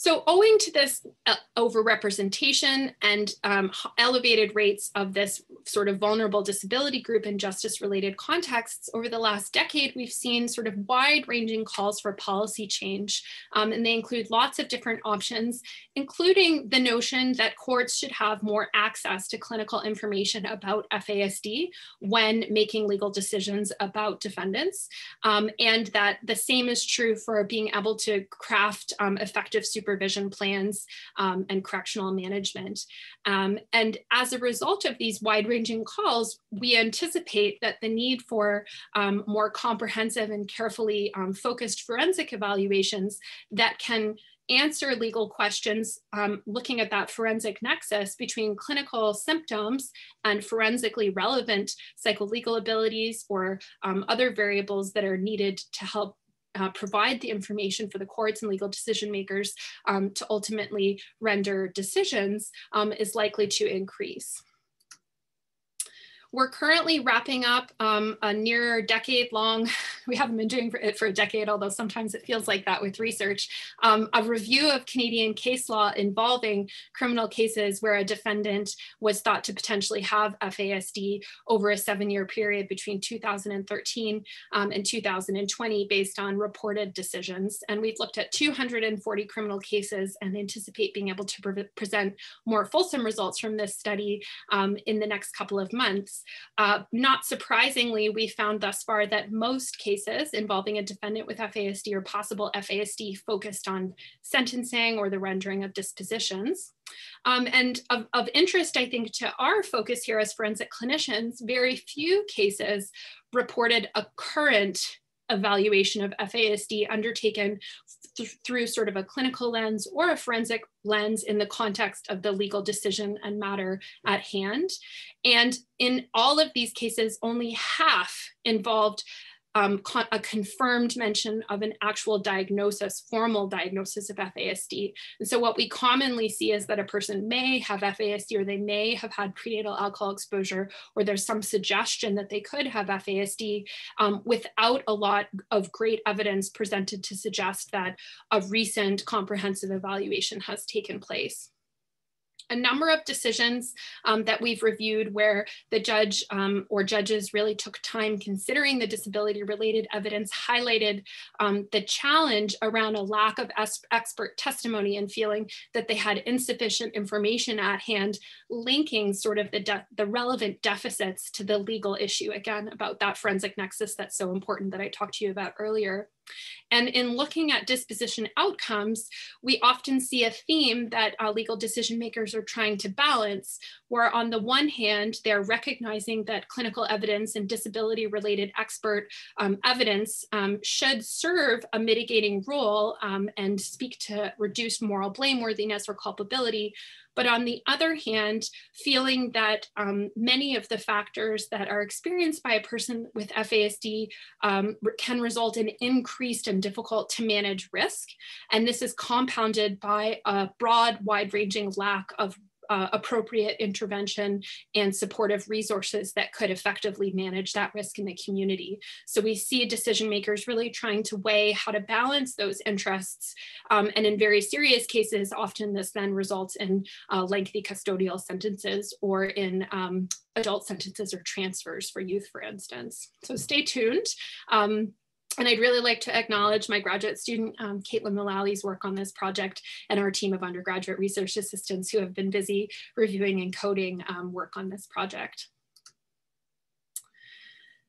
So owing to this uh, overrepresentation and um, elevated rates of this sort of vulnerable disability group in justice related contexts, over the last decade, we've seen sort of wide ranging calls for policy change. Um, and they include lots of different options, including the notion that courts should have more access to clinical information about FASD when making legal decisions about defendants. Um, and that the same is true for being able to craft um, effective super supervision plans um, and correctional management. Um, and as a result of these wide ranging calls, we anticipate that the need for um, more comprehensive and carefully um, focused forensic evaluations that can answer legal questions um, looking at that forensic nexus between clinical symptoms and forensically relevant psycholegal abilities or um, other variables that are needed to help uh, provide the information for the courts and legal decision makers um, to ultimately render decisions um, is likely to increase. We're currently wrapping up um, a near decade long, we haven't been doing it for a decade, although sometimes it feels like that with research, um, a review of Canadian case law involving criminal cases where a defendant was thought to potentially have FASD over a seven year period between 2013 um, and 2020 based on reported decisions. And we've looked at 240 criminal cases and anticipate being able to pre present more fulsome results from this study um, in the next couple of months. Uh, not surprisingly, we found thus far that most cases involving a defendant with FASD or possible FASD focused on sentencing or the rendering of dispositions. Um, and of, of interest, I think, to our focus here as forensic clinicians, very few cases reported a current evaluation of FASD undertaken th through sort of a clinical lens or a forensic lens in the context of the legal decision and matter at hand. And in all of these cases, only half involved um, a confirmed mention of an actual diagnosis, formal diagnosis of FASD. And so what we commonly see is that a person may have FASD or they may have had prenatal alcohol exposure, or there's some suggestion that they could have FASD um, without a lot of great evidence presented to suggest that a recent comprehensive evaluation has taken place a number of decisions um, that we've reviewed where the judge um, or judges really took time considering the disability related evidence highlighted um, the challenge around a lack of expert testimony and feeling that they had insufficient information at hand linking sort of the, the relevant deficits to the legal issue again about that forensic nexus that's so important that I talked to you about earlier. And in looking at disposition outcomes, we often see a theme that uh, legal decision makers are trying to balance, where on the one hand, they're recognizing that clinical evidence and disability related expert um, evidence um, should serve a mitigating role um, and speak to reduced moral blameworthiness or culpability. But on the other hand, feeling that um, many of the factors that are experienced by a person with FASD um, can result in increased and difficult to manage risk. And this is compounded by a broad, wide ranging lack of uh, appropriate intervention and supportive resources that could effectively manage that risk in the community. So we see decision makers really trying to weigh how to balance those interests. Um, and in very serious cases, often this then results in uh, lengthy custodial sentences or in um, adult sentences or transfers for youth, for instance. So stay tuned. Um, and I'd really like to acknowledge my graduate student, um, Caitlin Mullally's work on this project and our team of undergraduate research assistants who have been busy reviewing and coding um, work on this project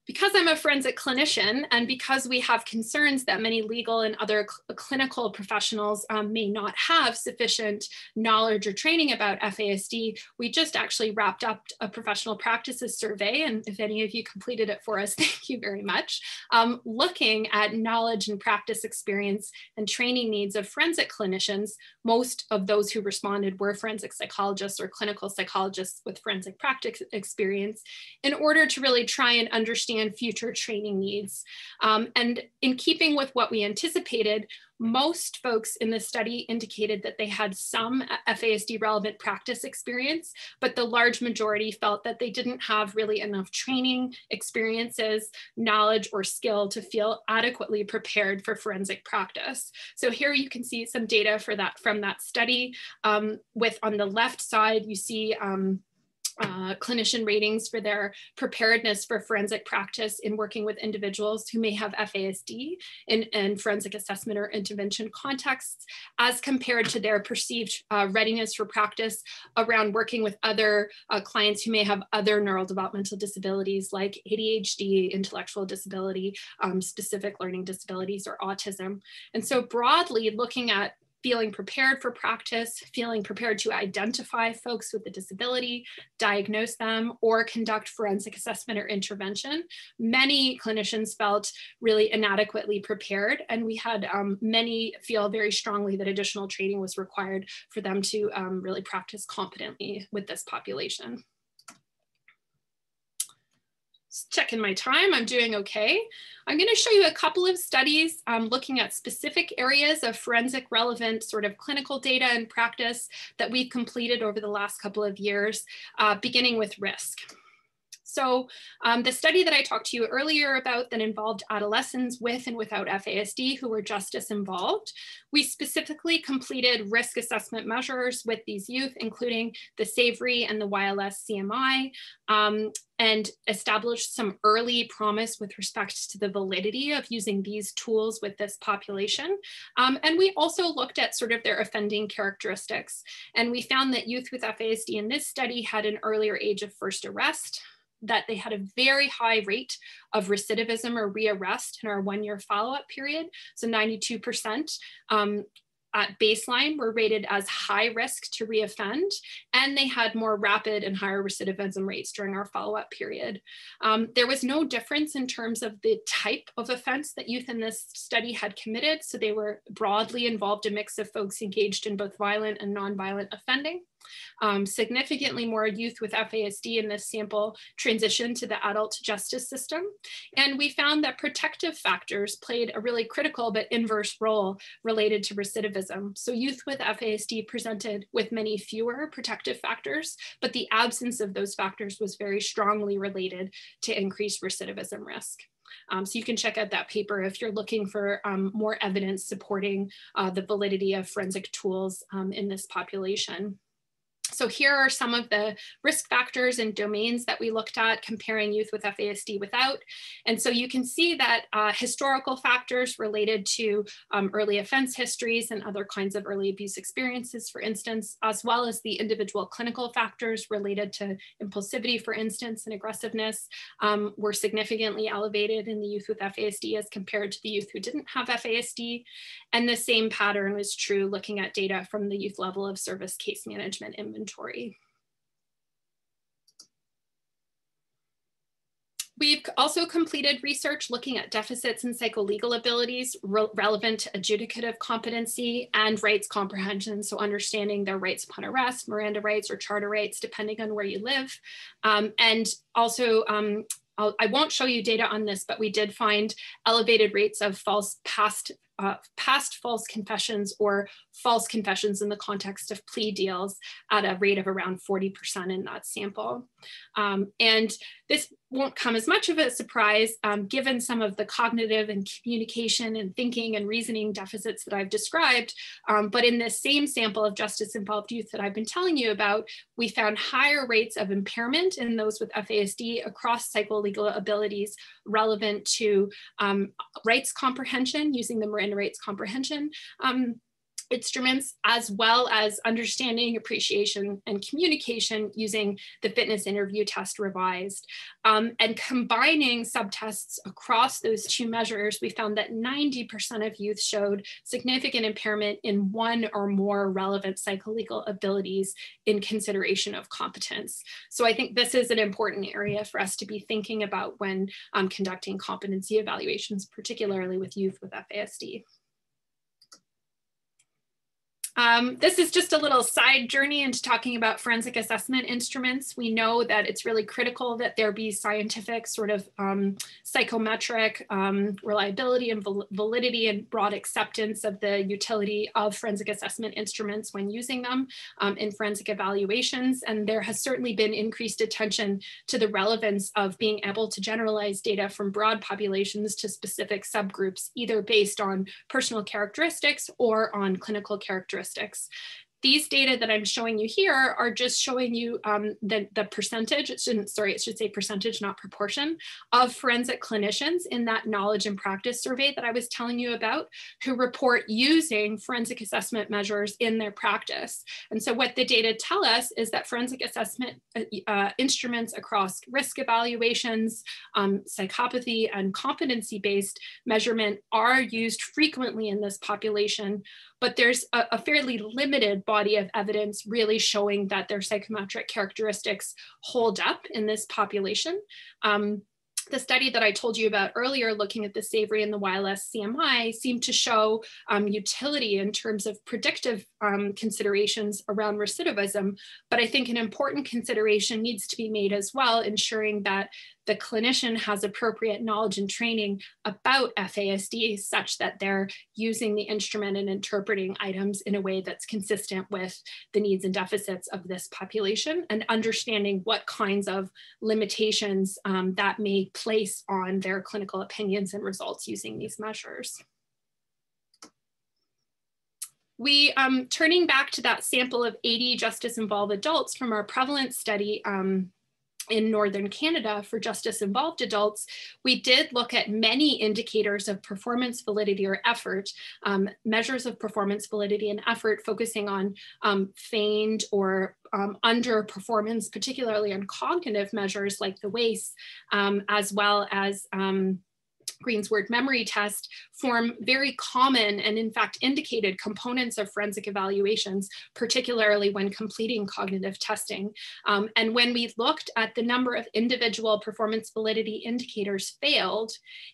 because I'm a forensic clinician and because we have concerns that many legal and other cl clinical professionals um, may not have sufficient knowledge or training about FASD, we just actually wrapped up a professional practices survey. And if any of you completed it for us, thank you very much. Um, looking at knowledge and practice experience and training needs of forensic clinicians, most of those who responded were forensic psychologists or clinical psychologists with forensic practice experience in order to really try and understand understand future training needs. Um, and in keeping with what we anticipated, most folks in the study indicated that they had some FASD relevant practice experience, but the large majority felt that they didn't have really enough training, experiences, knowledge, or skill to feel adequately prepared for forensic practice. So here you can see some data for that from that study. Um, with on the left side, you see um, uh, clinician ratings for their preparedness for forensic practice in working with individuals who may have FASD in, in forensic assessment or intervention contexts as compared to their perceived uh, readiness for practice around working with other uh, clients who may have other neurodevelopmental disabilities like ADHD, intellectual disability, um, specific learning disabilities, or autism. And so broadly looking at feeling prepared for practice, feeling prepared to identify folks with a disability, diagnose them, or conduct forensic assessment or intervention. Many clinicians felt really inadequately prepared, and we had um, many feel very strongly that additional training was required for them to um, really practice competently with this population checking my time, I'm doing okay. I'm gonna show you a couple of studies um, looking at specific areas of forensic relevant sort of clinical data and practice that we've completed over the last couple of years, uh, beginning with risk. So um, the study that I talked to you earlier about that involved adolescents with and without FASD who were justice involved, we specifically completed risk assessment measures with these youth, including the SAVRY and the YLS CMI, um, and established some early promise with respect to the validity of using these tools with this population. Um, and we also looked at sort of their offending characteristics. And we found that youth with FASD in this study had an earlier age of first arrest, that they had a very high rate of recidivism or rearrest in our one year follow up period. So 92% um, at baseline were rated as high risk to reoffend, and they had more rapid and higher recidivism rates during our follow-up period. Um, there was no difference in terms of the type of offense that youth in this study had committed, so they were broadly involved a mix of folks engaged in both violent and nonviolent offending. Um, significantly more youth with FASD in this sample transitioned to the adult justice system. And we found that protective factors played a really critical but inverse role related to recidivism. So youth with FASD presented with many fewer protective factors, but the absence of those factors was very strongly related to increased recidivism risk. Um, so you can check out that paper if you're looking for um, more evidence supporting uh, the validity of forensic tools um, in this population. So here are some of the risk factors and domains that we looked at comparing youth with FASD without. And so you can see that uh, historical factors related to um, early offense histories and other kinds of early abuse experiences, for instance, as well as the individual clinical factors related to impulsivity, for instance, and aggressiveness um, were significantly elevated in the youth with FASD as compared to the youth who didn't have FASD. And the same pattern was true looking at data from the youth level of service case management inventory inventory. We've also completed research looking at deficits in psycholegal abilities re relevant adjudicative competency and rights comprehension. So understanding their rights upon arrest, Miranda rights or charter rights, depending on where you live. Um, and also um, I'll, I will not show you data on this, but we did find elevated rates of false past uh, past false confessions or false confessions in the context of plea deals at a rate of around 40% in that sample. Um, and this won't come as much of a surprise um, given some of the cognitive and communication and thinking and reasoning deficits that I've described. Um, but in this same sample of justice involved youth that I've been telling you about, we found higher rates of impairment in those with FASD across psycholegal abilities relevant to um, rights comprehension using the Miranda rights comprehension um, instruments as well as understanding, appreciation, and communication using the fitness interview test revised. Um, and combining subtests across those two measures, we found that 90% of youth showed significant impairment in one or more relevant psycholegal abilities in consideration of competence. So I think this is an important area for us to be thinking about when um, conducting competency evaluations, particularly with youth with FASD. Um, this is just a little side journey into talking about forensic assessment instruments. We know that it's really critical that there be scientific sort of um, psychometric um, reliability and validity and broad acceptance of the utility of forensic assessment instruments when using them um, in forensic evaluations. And there has certainly been increased attention to the relevance of being able to generalize data from broad populations to specific subgroups, either based on personal characteristics or on clinical characteristics characteristics. These data that I'm showing you here are just showing you um, the, the percentage, it shouldn't, sorry, it should say percentage, not proportion, of forensic clinicians in that knowledge and practice survey that I was telling you about who report using forensic assessment measures in their practice. And so what the data tell us is that forensic assessment uh, uh instruments across risk evaluations, um, psychopathy, and competency-based measurement are used frequently in this population but there's a, a, fairly limited body of evidence really showing that their psychometric characteristics hold up in this population. Um, the study that I told you about earlier, looking at the SAVRY and the YLS CMI, seemed to show um, utility in terms of predictive um, considerations around recidivism. But I think an important consideration needs to be made as well, ensuring that the clinician has appropriate knowledge and training about FASD such that they're using the instrument and interpreting items in a way that's consistent with the needs and deficits of this population and understanding what kinds of limitations um, that may place on their clinical opinions and results using these measures. We, um, turning back to that sample of 80 justice involved adults from our prevalence study, um, in Northern Canada for justice involved adults, we did look at many indicators of performance validity or effort, um, measures of performance validity and effort focusing on um, feigned or um, underperformance, particularly on cognitive measures like the WAIS, um, as well as um, Green's word memory test form very common and in fact indicated components of forensic evaluations, particularly when completing cognitive testing. Um, and when we looked at the number of individual performance validity indicators failed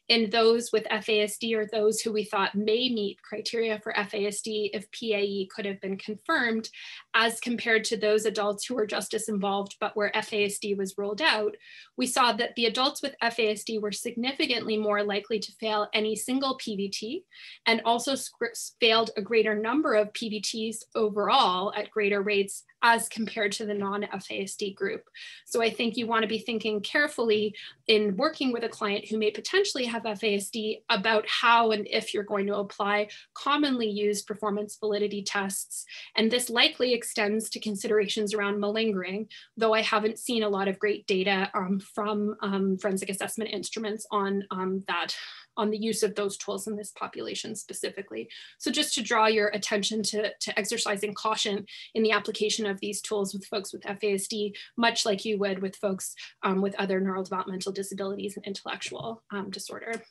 in those with FASD or those who we thought may meet criteria for FASD if PAE could have been confirmed, as compared to those adults who were just as involved but where FASD was ruled out, we saw that the adults with FASD were significantly more likely to fail any single PVT and also failed a greater number of PVTs overall at greater rates as compared to the non-FASD group. So I think you want to be thinking carefully in working with a client who may potentially have FASD about how and if you're going to apply commonly used performance validity tests. And this likely extends to considerations around malingering, though I haven't seen a lot of great data um, from um, forensic assessment instruments on um, that on the use of those tools in this population specifically. So just to draw your attention to, to exercising caution in the application of these tools with folks with FASD, much like you would with folks um, with other neurodevelopmental disabilities and intellectual um, disorder.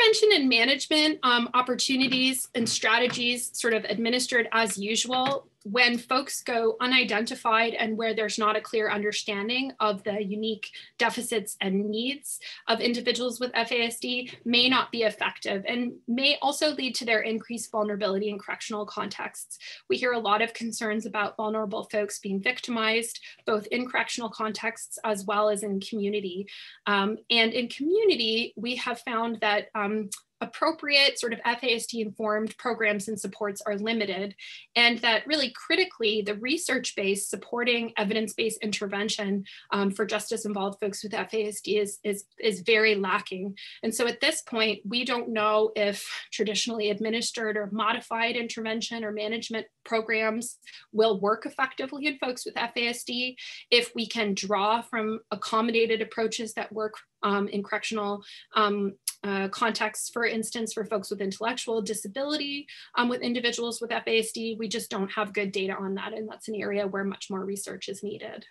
Intervention and management um, opportunities and strategies sort of administered as usual when folks go unidentified and where there's not a clear understanding of the unique deficits and needs of individuals with FASD may not be effective and may also lead to their increased vulnerability in correctional contexts. We hear a lot of concerns about vulnerable folks being victimized, both in correctional contexts as well as in community. Um, and in community, we have found that um, appropriate sort of FASD informed programs and supports are limited and that really critically the research based supporting evidence based intervention um, for justice involved folks with FASD is, is, is very lacking. And so at this point, we don't know if traditionally administered or modified intervention or management programs will work effectively in folks with FASD, if we can draw from accommodated approaches that work um, in correctional um, uh, contexts, for instance, for folks with intellectual disability, um, with individuals with FASD, we just don't have good data on that. And that's an area where much more research is needed.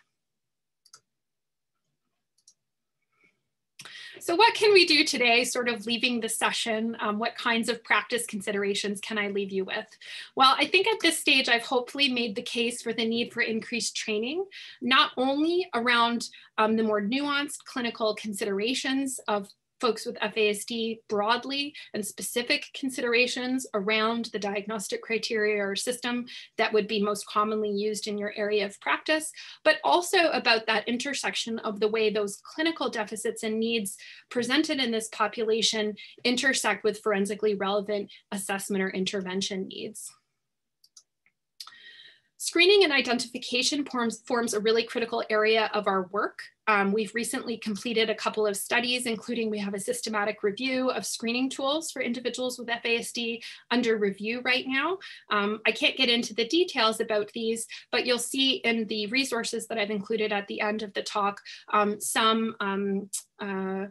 So what can we do today, sort of leaving the session? Um, what kinds of practice considerations can I leave you with? Well, I think at this stage, I've hopefully made the case for the need for increased training, not only around um, the more nuanced clinical considerations of folks with FASD broadly and specific considerations around the diagnostic criteria or system that would be most commonly used in your area of practice, but also about that intersection of the way those clinical deficits and needs presented in this population intersect with forensically relevant assessment or intervention needs. Screening and identification forms, forms a really critical area of our work. Um, we've recently completed a couple of studies, including we have a systematic review of screening tools for individuals with FASD under review right now. Um, I can't get into the details about these, but you'll see in the resources that I've included at the end of the talk um, some um, uh,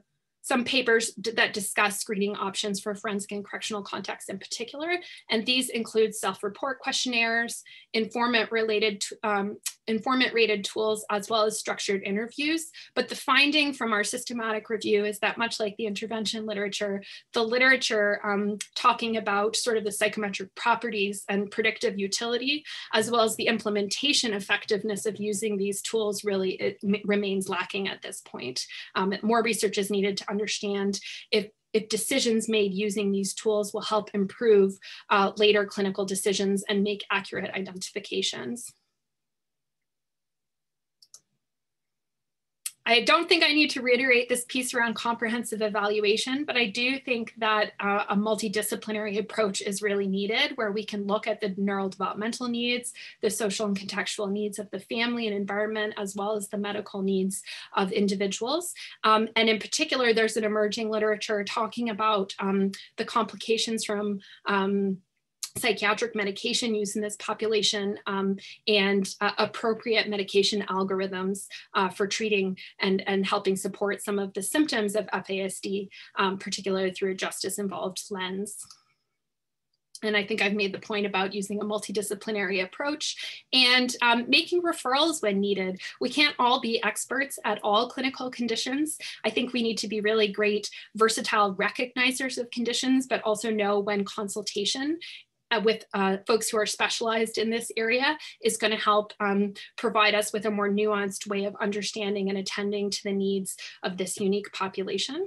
some papers that discuss screening options for forensic and correctional contexts in particular. And these include self-report questionnaires, informant related, um, informant rated tools, as well as structured interviews. But the finding from our systematic review is that much like the intervention literature, the literature um, talking about sort of the psychometric properties and predictive utility, as well as the implementation effectiveness of using these tools really it remains lacking at this point. Um, more research is needed to understand if if decisions made using these tools will help improve uh, later clinical decisions and make accurate identifications. I don't think I need to reiterate this piece around comprehensive evaluation, but I do think that uh, a multidisciplinary approach is really needed where we can look at the neural developmental needs, the social and contextual needs of the family and environment, as well as the medical needs of individuals. Um, and in particular, there's an emerging literature talking about um, the complications from um, psychiatric medication use in this population um, and uh, appropriate medication algorithms uh, for treating and, and helping support some of the symptoms of FASD, um, particularly through a justice involved lens. And I think I've made the point about using a multidisciplinary approach and um, making referrals when needed. We can't all be experts at all clinical conditions. I think we need to be really great, versatile recognizers of conditions, but also know when consultation with uh, folks who are specialized in this area is going to help um, provide us with a more nuanced way of understanding and attending to the needs of this unique population.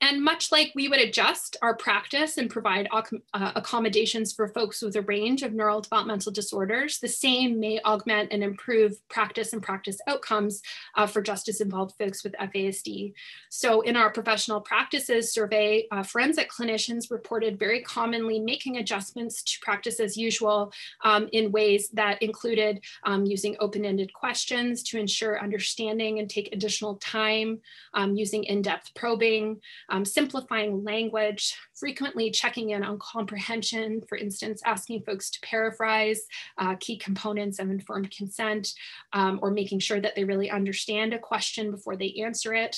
And much like we would adjust our practice and provide uh, accommodations for folks with a range of neurodevelopmental disorders, the same may augment and improve practice and practice outcomes uh, for justice involved folks with FASD. So in our professional practices survey, uh, forensic clinicians reported very commonly making adjustments to practice as usual um, in ways that included um, using open-ended questions to ensure understanding and take additional time, um, using in-depth probing, um, simplifying language, frequently checking in on comprehension, for instance, asking folks to paraphrase uh, key components of informed consent, um, or making sure that they really understand a question before they answer it.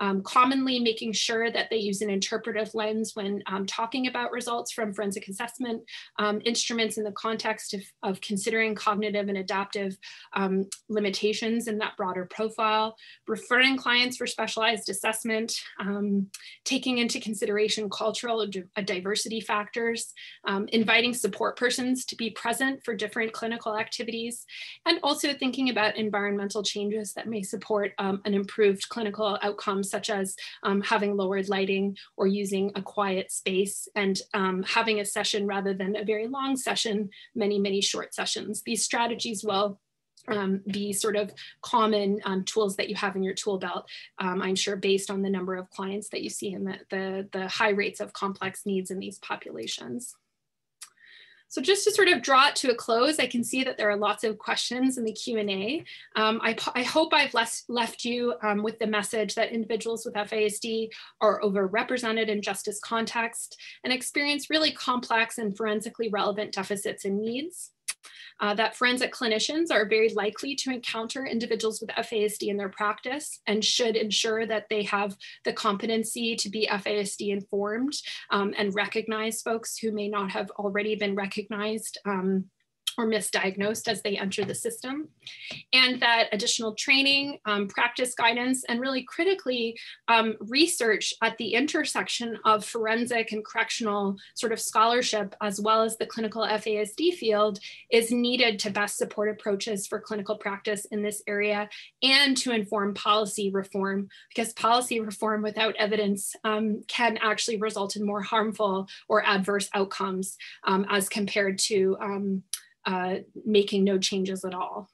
Um, commonly making sure that they use an interpretive lens when um, talking about results from forensic assessment um, instruments in the context of, of considering cognitive and adaptive um, limitations in that broader profile, referring clients for specialized assessment, taking into consideration cultural or diversity factors, um, inviting support persons to be present for different clinical activities, and also thinking about environmental changes that may support um, an improved clinical outcome, such as um, having lowered lighting or using a quiet space and um, having a session rather than a very long session, many, many short sessions. These strategies will um, the sort of common um, tools that you have in your tool belt, um, I'm sure based on the number of clients that you see and the, the, the high rates of complex needs in these populations. So just to sort of draw it to a close, I can see that there are lots of questions in the Q&A. Um, I, I, hope I've left, left you um, with the message that individuals with FASD are overrepresented in justice context and experience really complex and forensically relevant deficits and needs uh, that forensic clinicians are very likely to encounter individuals with FASD in their practice and should ensure that they have the competency to be FASD informed um, and recognize folks who may not have already been recognized um, or misdiagnosed as they enter the system. And that additional training, um, practice guidance, and really critically, um, research at the intersection of forensic and correctional sort of scholarship, as well as the clinical FASD field, is needed to best support approaches for clinical practice in this area and to inform policy reform, because policy reform without evidence um, can actually result in more harmful or adverse outcomes um, as compared to um, uh, making no changes at all.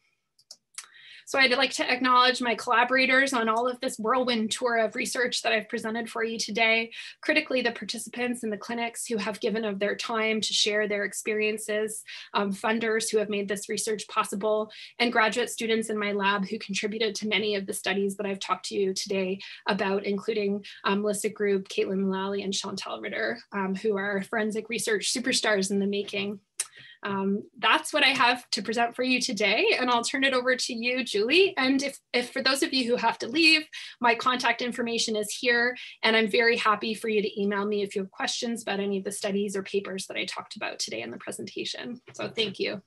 So I'd like to acknowledge my collaborators on all of this whirlwind tour of research that I've presented for you today, critically the participants in the clinics who have given of their time to share their experiences, um, funders who have made this research possible, and graduate students in my lab who contributed to many of the studies that I've talked to you today about, including um, Melissa Grube, Caitlin Mullally, and Chantal Ritter, um, who are forensic research superstars in the making um, that's what I have to present for you today. And I'll turn it over to you, Julie. And if, if for those of you who have to leave, my contact information is here. And I'm very happy for you to email me if you have questions about any of the studies or papers that I talked about today in the presentation. So thank you.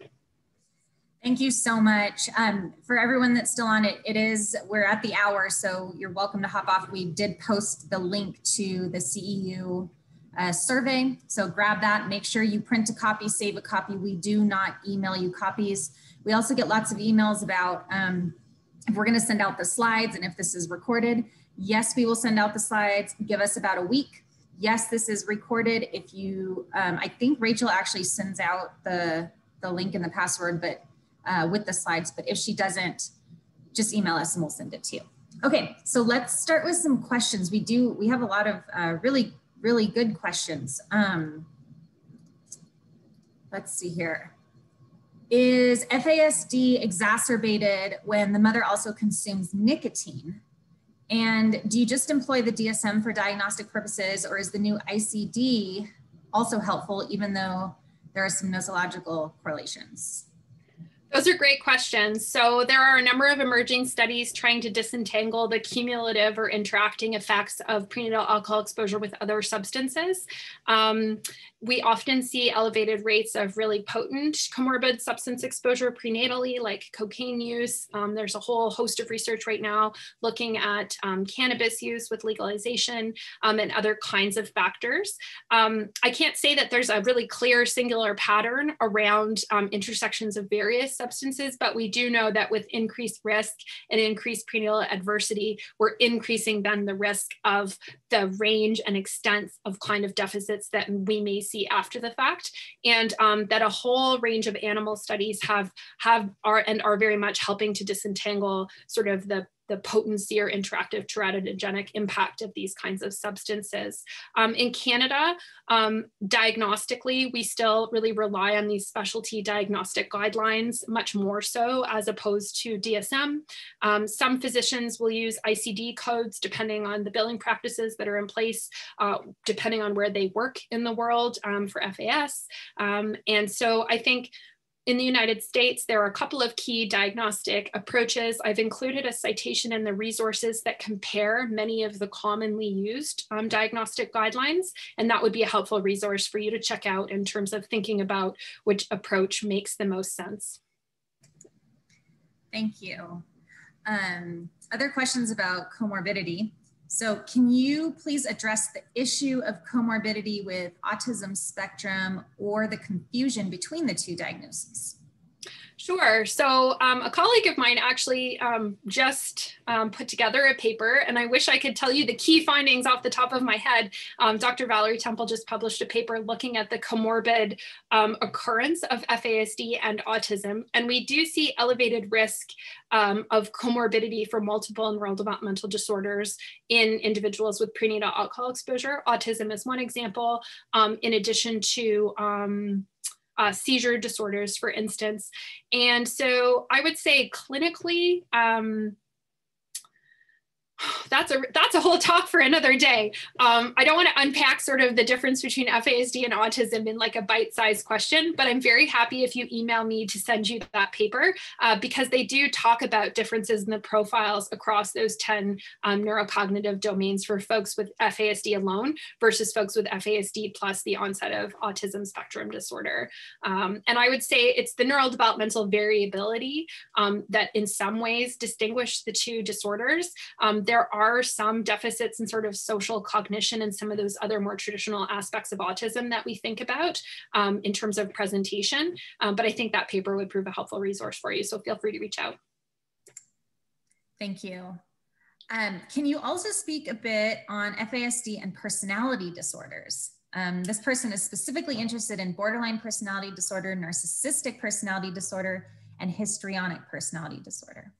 Thank you so much. Um, for everyone that's still on it, it is, we're at the hour, so you're welcome to hop off. We did post the link to the CEU uh, survey. So grab that, make sure you print a copy, save a copy. We do not email you copies. We also get lots of emails about um, if we're gonna send out the slides and if this is recorded. Yes, we will send out the slides, give us about a week. Yes, this is recorded. If you, um, I think Rachel actually sends out the, the link and the password, but uh, with the slides, but if she doesn't, just email us and we'll send it to you. Okay, so let's start with some questions. We do, we have a lot of uh, really really good questions. Um, let's see here. Is FASD exacerbated when the mother also consumes nicotine? And do you just employ the DSM for diagnostic purposes or is the new ICD also helpful even though there are some nosological correlations? Those are great questions. So there are a number of emerging studies trying to disentangle the cumulative or interacting effects of prenatal alcohol exposure with other substances. Um, we often see elevated rates of really potent comorbid substance exposure prenatally, like cocaine use. Um, there's a whole host of research right now looking at um, cannabis use with legalization um, and other kinds of factors. Um, I can't say that there's a really clear singular pattern around um, intersections of various substances, but we do know that with increased risk and increased prenatal adversity, we're increasing then the risk of the range and extent of kind of deficits that we may see after the fact, and um, that a whole range of animal studies have have are and are very much helping to disentangle sort of the the potency or interactive teratogenic impact of these kinds of substances. Um, in Canada, um, diagnostically, we still really rely on these specialty diagnostic guidelines, much more so as opposed to DSM. Um, some physicians will use ICD codes depending on the billing practices that are in place, uh, depending on where they work in the world um, for FAS. Um, and so I think in the United States, there are a couple of key diagnostic approaches. I've included a citation in the resources that compare many of the commonly used um, diagnostic guidelines, and that would be a helpful resource for you to check out in terms of thinking about which approach makes the most sense. Thank you. Um, other questions about comorbidity. So can you please address the issue of comorbidity with autism spectrum or the confusion between the two diagnoses? Sure. So um, a colleague of mine actually um, just um, put together a paper, and I wish I could tell you the key findings off the top of my head. Um, Dr. Valerie Temple just published a paper looking at the comorbid um, occurrence of FASD and autism, and we do see elevated risk um, of comorbidity for multiple neurodevelopmental disorders in individuals with prenatal alcohol exposure. Autism is one example, in addition to uh, seizure disorders, for instance. And so I would say clinically, um, that's a that's a whole talk for another day. Um, I don't want to unpack sort of the difference between FASD and autism in like a bite-sized question, but I'm very happy if you email me to send you that paper uh, because they do talk about differences in the profiles across those 10 um, neurocognitive domains for folks with FASD alone versus folks with FASD plus the onset of autism spectrum disorder. Um, and I would say it's the neural developmental variability um, that in some ways distinguish the two disorders. There are some deficits in sort of social cognition and some of those other more traditional aspects of autism that we think about um, in terms of presentation. Um, but I think that paper would prove a helpful resource for you. So feel free to reach out. Thank you. Um, can you also speak a bit on FASD and personality disorders? Um, this person is specifically interested in borderline personality disorder, narcissistic personality disorder, and histrionic personality disorder.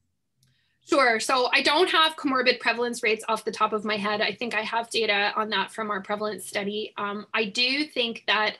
Sure. So I don't have comorbid prevalence rates off the top of my head. I think I have data on that from our prevalence study. Um, I do think that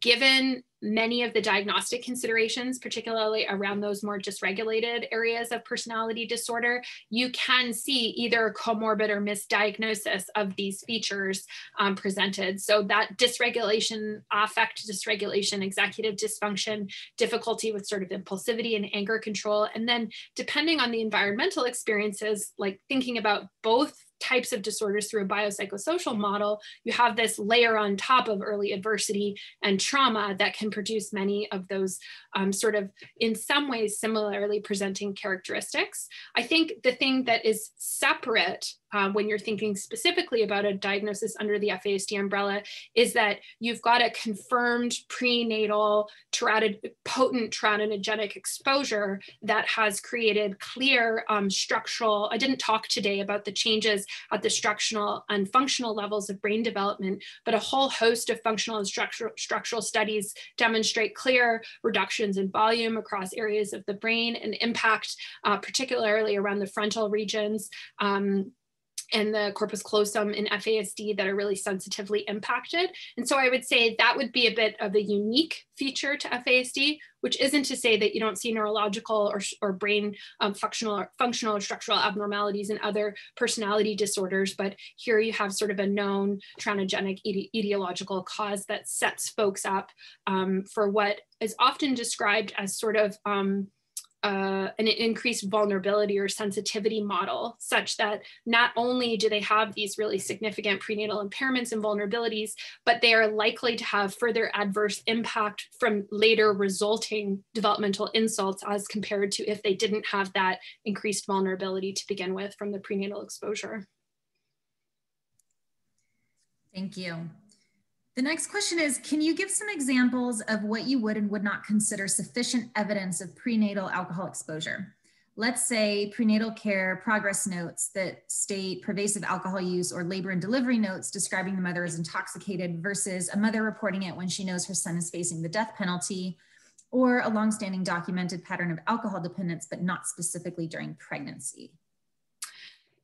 given many of the diagnostic considerations, particularly around those more dysregulated areas of personality disorder, you can see either comorbid or misdiagnosis of these features um, presented. So that dysregulation, affect dysregulation, executive dysfunction, difficulty with sort of impulsivity and anger control, and then depending on the environmental experiences, like thinking about both types of disorders through a biopsychosocial model, you have this layer on top of early adversity and trauma that can produce many of those um, sort of, in some ways, similarly presenting characteristics. I think the thing that is separate um, when you're thinking specifically about a diagnosis under the FASD umbrella is that you've got a confirmed prenatal potent teratogenic exposure that has created clear um, structural. I didn't talk today about the changes at the structural and functional levels of brain development, but a whole host of functional and structural, structural studies demonstrate clear reductions in volume across areas of the brain and impact, uh, particularly around the frontal regions. Um, and the corpus callosum in FASD that are really sensitively impacted. And so I would say that would be a bit of a unique feature to FASD, which isn't to say that you don't see neurological or, or brain um, functional, or functional or structural abnormalities in other personality disorders, but here you have sort of a known teratogenic etiological cause that sets folks up um, for what is often described as sort of um, uh, an increased vulnerability or sensitivity model such that not only do they have these really significant prenatal impairments and vulnerabilities, but they are likely to have further adverse impact from later resulting developmental insults as compared to if they didn't have that increased vulnerability to begin with from the prenatal exposure. Thank you. The next question is, can you give some examples of what you would and would not consider sufficient evidence of prenatal alcohol exposure? Let's say prenatal care progress notes that state pervasive alcohol use or labor and delivery notes describing the mother as intoxicated versus a mother reporting it when she knows her son is facing the death penalty or a longstanding documented pattern of alcohol dependence, but not specifically during pregnancy.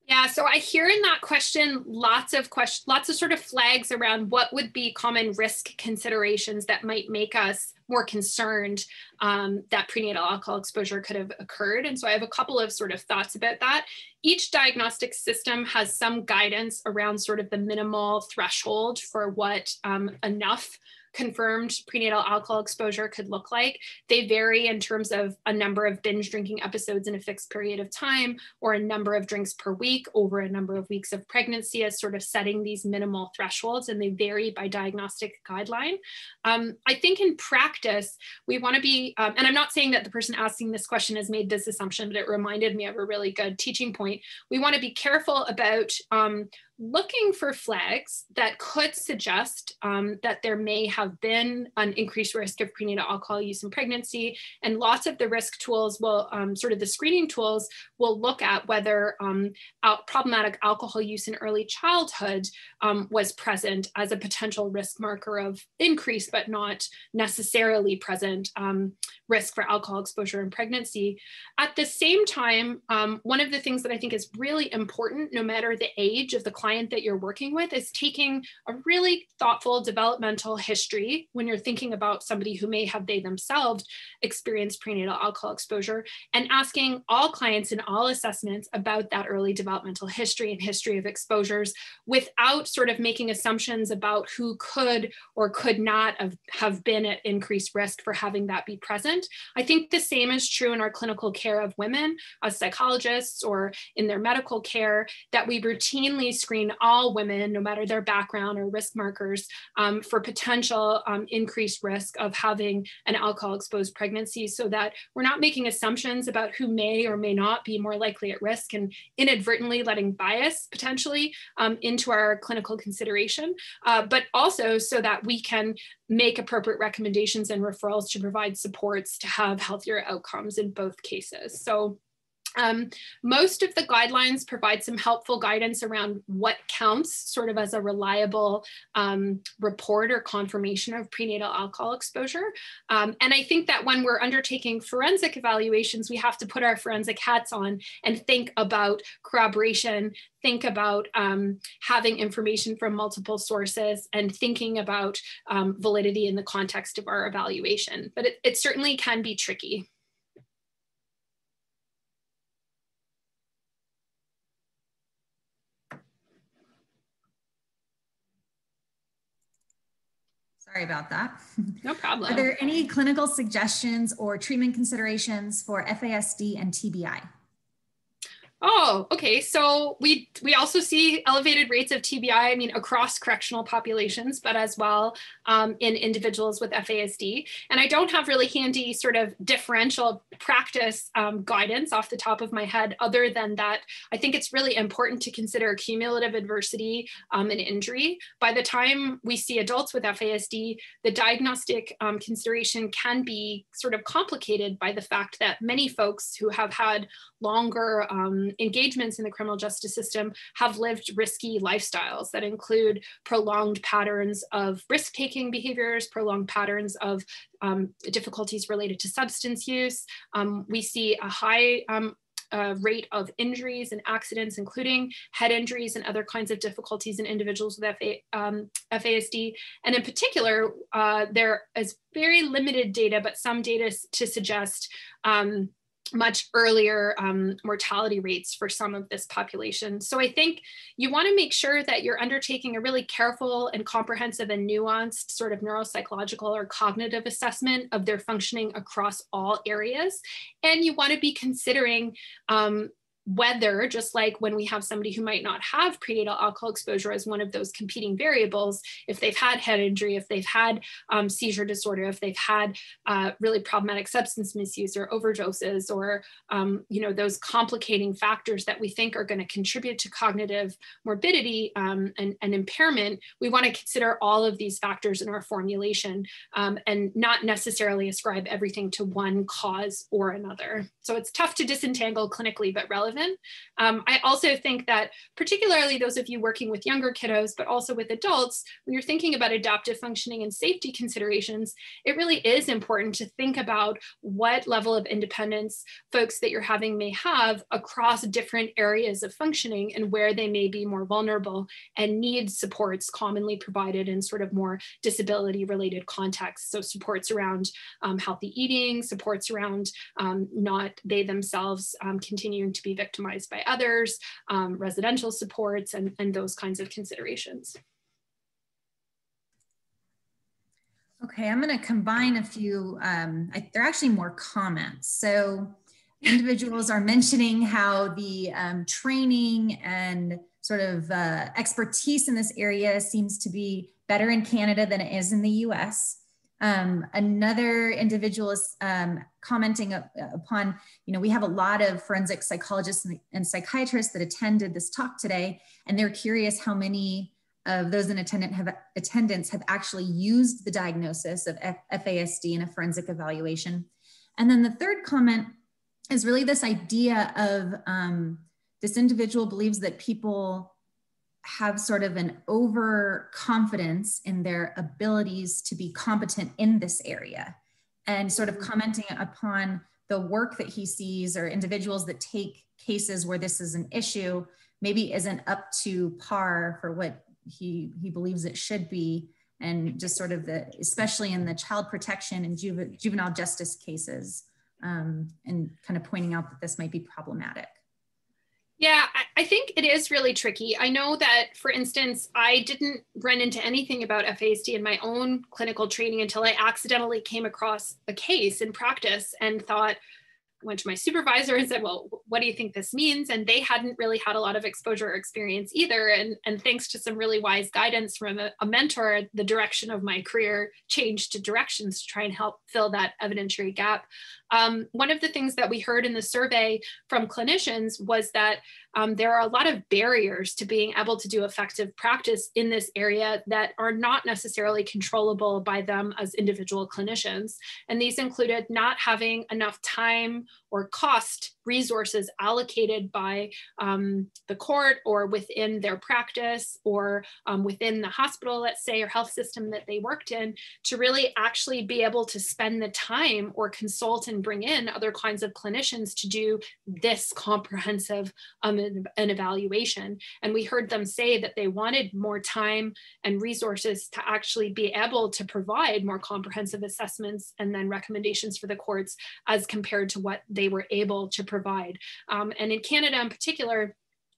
Yeah, so I hear in that question lots of questions, lots of sort of flags around what would be common risk considerations that might make us more concerned um, that prenatal alcohol exposure could have occurred. And so I have a couple of sort of thoughts about that. Each diagnostic system has some guidance around sort of the minimal threshold for what um, enough confirmed prenatal alcohol exposure could look like. They vary in terms of a number of binge drinking episodes in a fixed period of time or a number of drinks per week over a number of weeks of pregnancy as sort of setting these minimal thresholds and they vary by diagnostic guideline. Um, I think in practice, we want to be, um, and I'm not saying that the person asking this question has made this assumption, but it reminded me of a really good teaching point. We want to be careful about um, looking for flags that could suggest um, that there may have been an increased risk of prenatal alcohol use in pregnancy. And lots of the risk tools will, um, sort of the screening tools, will look at whether um, problematic alcohol use in early childhood um, was present as a potential risk marker of increase, but not necessarily present um, risk for alcohol exposure in pregnancy. At the same time, um, one of the things that I think is really important, no matter the age of the client, client that you're working with is taking a really thoughtful developmental history when you're thinking about somebody who may have they themselves experienced prenatal alcohol exposure and asking all clients in all assessments about that early developmental history and history of exposures without sort of making assumptions about who could or could not have, have been at increased risk for having that be present. I think the same is true in our clinical care of women as psychologists or in their medical care that we routinely screen screen all women, no matter their background or risk markers, um, for potential um, increased risk of having an alcohol exposed pregnancy so that we're not making assumptions about who may or may not be more likely at risk and inadvertently letting bias potentially um, into our clinical consideration, uh, but also so that we can make appropriate recommendations and referrals to provide supports to have healthier outcomes in both cases. So um, most of the guidelines provide some helpful guidance around what counts sort of as a reliable um, report or confirmation of prenatal alcohol exposure. Um, and I think that when we're undertaking forensic evaluations, we have to put our forensic hats on and think about corroboration, think about um, having information from multiple sources and thinking about um, validity in the context of our evaluation. But it, it certainly can be tricky. Sorry about that. No problem. Are there any clinical suggestions or treatment considerations for FASD and TBI? Oh, okay. So we we also see elevated rates of TBI. I mean, across correctional populations, but as well um, in individuals with FASD. And I don't have really handy sort of differential practice um, guidance off the top of my head. Other than that, I think it's really important to consider cumulative adversity um, and injury. By the time we see adults with FASD, the diagnostic um, consideration can be sort of complicated by the fact that many folks who have had longer engagements in the criminal justice system have lived risky lifestyles that include prolonged patterns of risk taking behaviors, prolonged patterns of um, difficulties related to substance use. Um, we see a high um, uh, rate of injuries and accidents, including head injuries and other kinds of difficulties in individuals with FA, um, FASD. And in particular, uh, there is very limited data, but some data to suggest um, much earlier um, mortality rates for some of this population. So I think you want to make sure that you're undertaking a really careful and comprehensive and nuanced sort of neuropsychological or cognitive assessment of their functioning across all areas. And you want to be considering um, whether, just like when we have somebody who might not have prenatal alcohol exposure as one of those competing variables, if they've had head injury, if they've had um, seizure disorder, if they've had uh, really problematic substance misuse or overdoses, or um, you know those complicating factors that we think are going to contribute to cognitive morbidity um, and, and, impairment, we want to consider all of these factors in our formulation um, and not necessarily ascribe everything to one cause or another. So it's tough to disentangle clinically, but relevant relevant. Um, I also think that particularly those of you working with younger kiddos, but also with adults, when you're thinking about adaptive functioning and safety considerations, it really is important to think about what level of independence folks that you're having may have across different areas of functioning and where they may be more vulnerable and need supports commonly provided in sort of more disability related contexts. So supports around um, healthy eating, supports around um, not they themselves um, continuing to be victims victimized by others, um, residential supports, and, and those kinds of considerations. Okay, I'm going to combine a few, um, I, they're actually more comments. So individuals are mentioning how the um, training and sort of uh, expertise in this area seems to be better in Canada than it is in the US. Um, another individual is um, commenting upon, you know, we have a lot of forensic psychologists and, psychiatrists that attended this talk today, and they're curious how many of those in attendant have, attendance have actually used the diagnosis of F FASD in a forensic evaluation. And then the third comment is really this idea of um, this individual believes that people have sort of an overconfidence in their abilities to be competent in this area and sort of mm-hmm. commenting upon the work that he sees or individuals that take cases where this is an issue maybe isn't up to par for what he he believes it should be and just sort of the especially in the child protection and juvenile justice cases um, and kind of pointing out that this might be problematic yeah, I think it is really tricky. I know that, for instance, I didn't run into anything about FASD in my own clinical training until I accidentally came across a case in practice and thought, went to my supervisor and said, well, what do you think this means? And they hadn't really had a lot of exposure or experience either. And, and thanks to some really wise guidance from a, a mentor, the direction of my career changed to directions to try and help fill that evidentiary gap. Um, one of the things that we heard in the survey from clinicians was that um, there are a lot of barriers to being able to do effective practice in this area that are not necessarily controllable by them as individual clinicians. And these included not having enough time or cost resources allocated by um, the court or within their practice or um, within the hospital, let's say, or health system that they worked in to really actually be able to spend the time or consult and bring in other kinds of clinicians to do this comprehensive um, an evaluation. And we heard them say that they wanted more time and resources to actually be able to provide more comprehensive assessments and then recommendations for the courts as compared to what they were able to provide. Um, and in Canada in particular,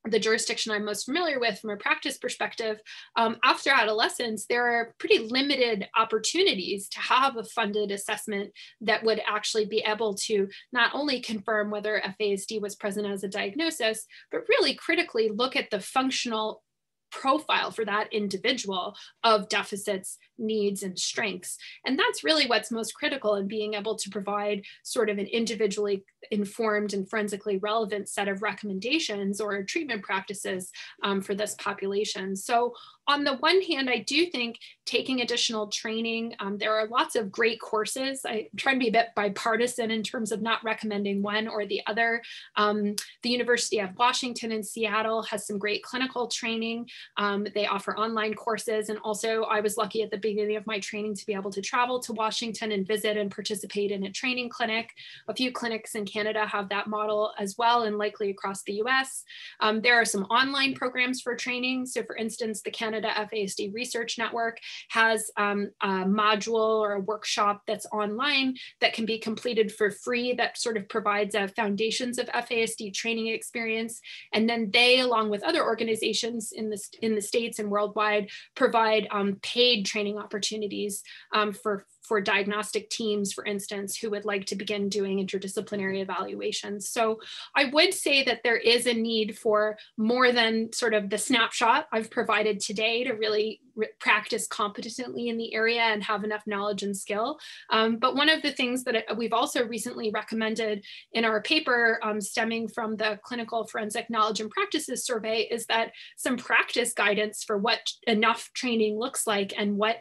the jurisdiction I'm most familiar with from a practice perspective, um, after adolescence, there are pretty limited opportunities to have a funded assessment that would actually be able to not only confirm whether FASD was present as a diagnosis, but really critically look at the functional profile for that individual of deficits, needs, and strengths. And that's really what's most critical in being able to provide sort of an individually informed and forensically relevant set of recommendations or treatment practices um, for this population. So on the one hand, I do think taking additional training, um, there are lots of great courses. I try to be a bit bipartisan in terms of not recommending one or the other. Um, the University of Washington in Seattle has some great clinical training. Um, they offer online courses. And also I was lucky at the beginning of my training to be able to travel to Washington and visit and participate in a training clinic. A few clinics in Canada have that model as well and likely across the US. Um, there are some online programs for training. So for instance, the Canada Canada FASD Research Network has um, a module or a workshop that's online that can be completed for free that sort of provides a foundations of FASD training experience. And then they, along with other organizations in the, in the States and worldwide, provide um, paid training opportunities um, for for diagnostic teams, for instance, who would like to begin doing interdisciplinary evaluations. So I would say that there is a need for more than sort of the snapshot I've provided today to really practice competently in the area and have enough knowledge and skill. Um, but one of the things that we've also recently recommended in our paper um, stemming from the Clinical Forensic Knowledge and Practices Survey is that some practice guidance for what enough training looks like and what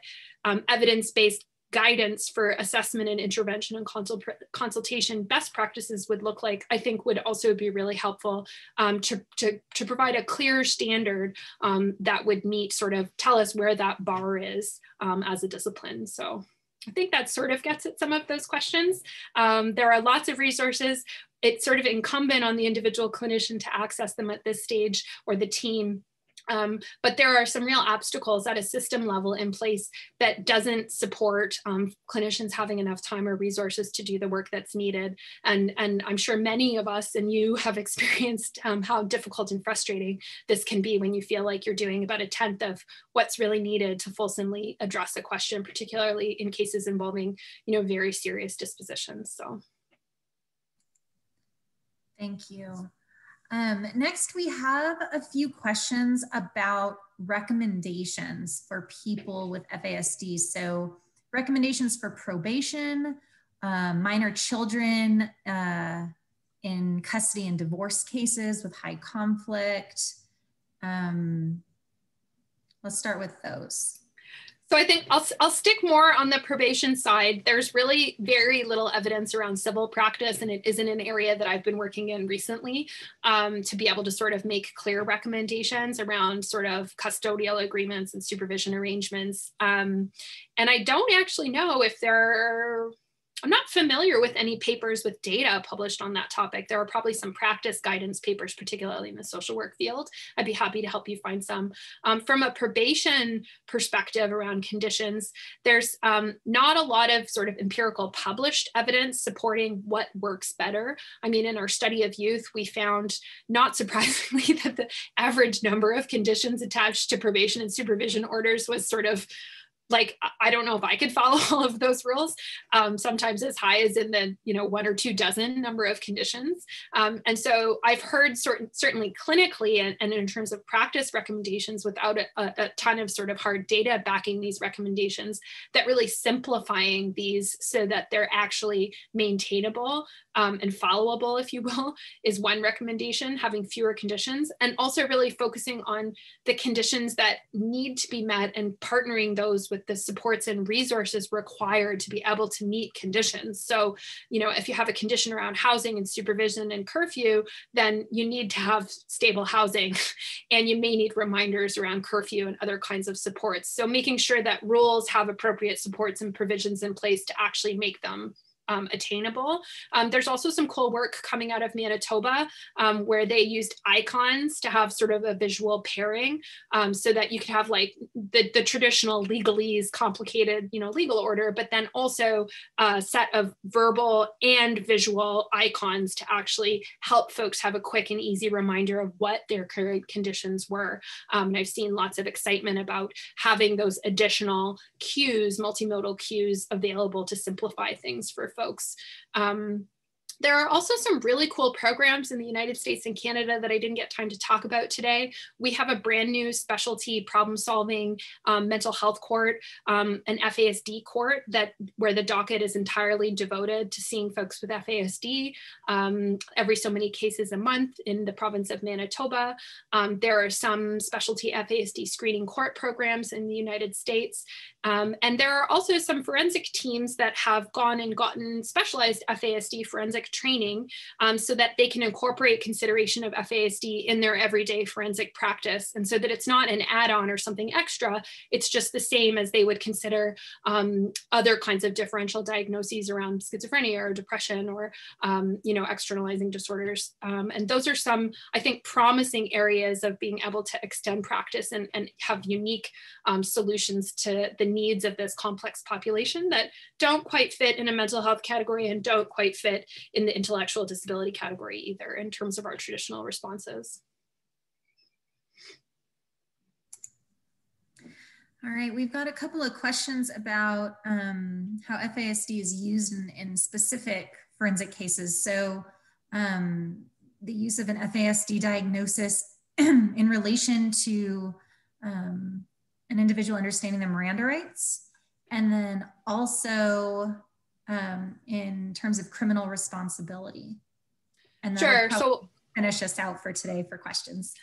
um, evidence-based guidance for assessment and intervention and consult consultation best practices would look like, I think would also be really helpful um, to, to, to provide a clear standard um, that would meet sort of tell us where that bar is um, as a discipline. So I think that sort of gets at some of those questions. Um, there are lots of resources. It's sort of incumbent on the individual clinician to access them at this stage or the team Um, but there are some real obstacles at a system level in place that doesn't support um, clinicians having enough time or resources to do the work that's needed. And, and I'm sure many of us and you have experienced um, how difficult and frustrating this can be when you feel like you're doing about a tenth of what's really needed to fulsomely address a question, particularly in cases involving, you know, very serious dispositions. So. Thank you. Um, next, we have a few questions about recommendations for people with FASD. So recommendations for probation, uh, minor children uh, in custody and divorce cases with high conflict. Um, let's start with those. So I think I'll, I'll stick more on the probation side. There's really very little evidence around civil practice, and it isn't an area that I've been working in recently um, to be able to sort of make clear recommendations around sort of custodial agreements and supervision arrangements. Um, and I don't actually know if there I'm not familiar with any papers with data published on that topic. There are probably some practice guidance papers, particularly in the social work field. I'd be happy to help you find some. Um, from a probation perspective around conditions, there's um, not a lot of sort of empirical published evidence supporting what works better. I mean, in our study of youth, we found, not surprisingly, that the average number of conditions attached to probation and supervision orders was sort of like I don't know if I could follow all of those rules. Um, sometimes as high as in the you know one or two dozen number of conditions. Um, and so I've heard certain certainly clinically and, and in terms of practice recommendations without a, a, ton of sort of hard data backing these recommendations that really simplifying these so that they're actually maintainable um, and followable, if you will, is one recommendation. Having fewer conditions and also really focusing on the conditions that need to be met and partnering those with with the supports and resources required to be able to meet conditions. So, you know, if you have a condition around housing and supervision and curfew, then you need to have stable housing and you may need reminders around curfew and other kinds of supports. So making sure that rules have appropriate supports and provisions in place to actually make them um, attainable. Um, there's also some cool work coming out of Manitoba um, where they used icons to have sort of a visual pairing um, so that you could have like the, the traditional legalese complicated, you know, legal order, but then also a set of verbal and visual icons to actually help folks have a quick and easy reminder of what their current conditions were. Um, and I've seen lots of excitement about having those additional cues, multimodal cues available to simplify things for folks. Um, there are also some really cool programs in the United States and Canada that I didn't get time to talk about today. We have a brand new specialty problem solving um, mental health court, um, an FASD court that where the docket is entirely devoted to seeing folks with FASD um, every so many cases a month in the province of Manitoba. Um, there are some specialty FASD screening court programs in the United States. Um, and there are also some forensic teams that have gone and gotten specialized FASD forensic training um, so that they can incorporate consideration of FASD in their everyday forensic practice. And so that it's not an add on or something extra, it's just the same as they would consider um, other kinds of differential diagnoses around schizophrenia or depression or, um, you know, externalizing disorders. Um, and those are some, I think, promising areas of being able to extend practice and, and have unique um, solutions to the needs of this complex population that don't quite fit in a mental health category and don't quite fit in the intellectual disability category either in terms of our traditional responses. All right, we've got a couple of questions about um, how FASD is used in, in specific forensic cases. So um, the use of an FASD diagnosis in relation to um, an individual understanding their Miranda rights, and then also um, in terms of criminal responsibility. And then sure. So finish us out for today for questions.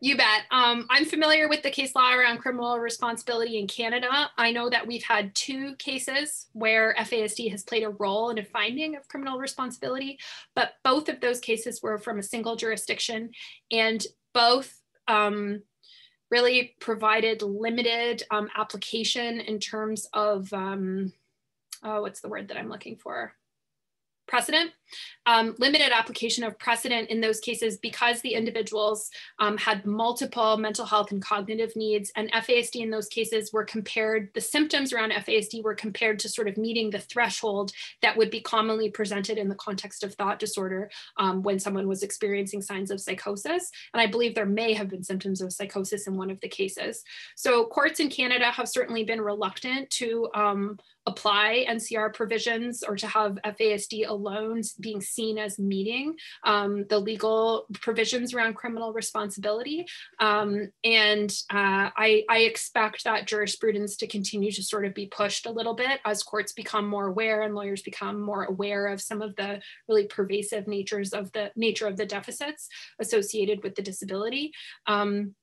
You bet. Um, I'm familiar with the case law around criminal responsibility in Canada. I know that we've had two cases where FASD has played a role in a finding of criminal responsibility, but both of those cases were from a single jurisdiction and both um, really provided limited um, application in terms of, um, oh, what's the word that I'm looking for? Precedent. Um, limited application of precedent in those cases because the individuals um, had multiple mental health and cognitive needs and FASD in those cases were compared, the symptoms around FASD were compared to sort of meeting the threshold that would be commonly presented in the context of thought disorder um, when someone was experiencing signs of psychosis. And I believe there may have been symptoms of psychosis in one of the cases. So courts in Canada have certainly been reluctant to um, apply NCR provisions or to have FASD alone being seen as meeting um, the legal provisions around criminal responsibility. Um, and uh, I, I, expect that jurisprudence to continue to sort of be pushed a little bit as courts become more aware and lawyers become more aware of some of the really pervasive natures of the nature of the deficits associated with the disability. Um,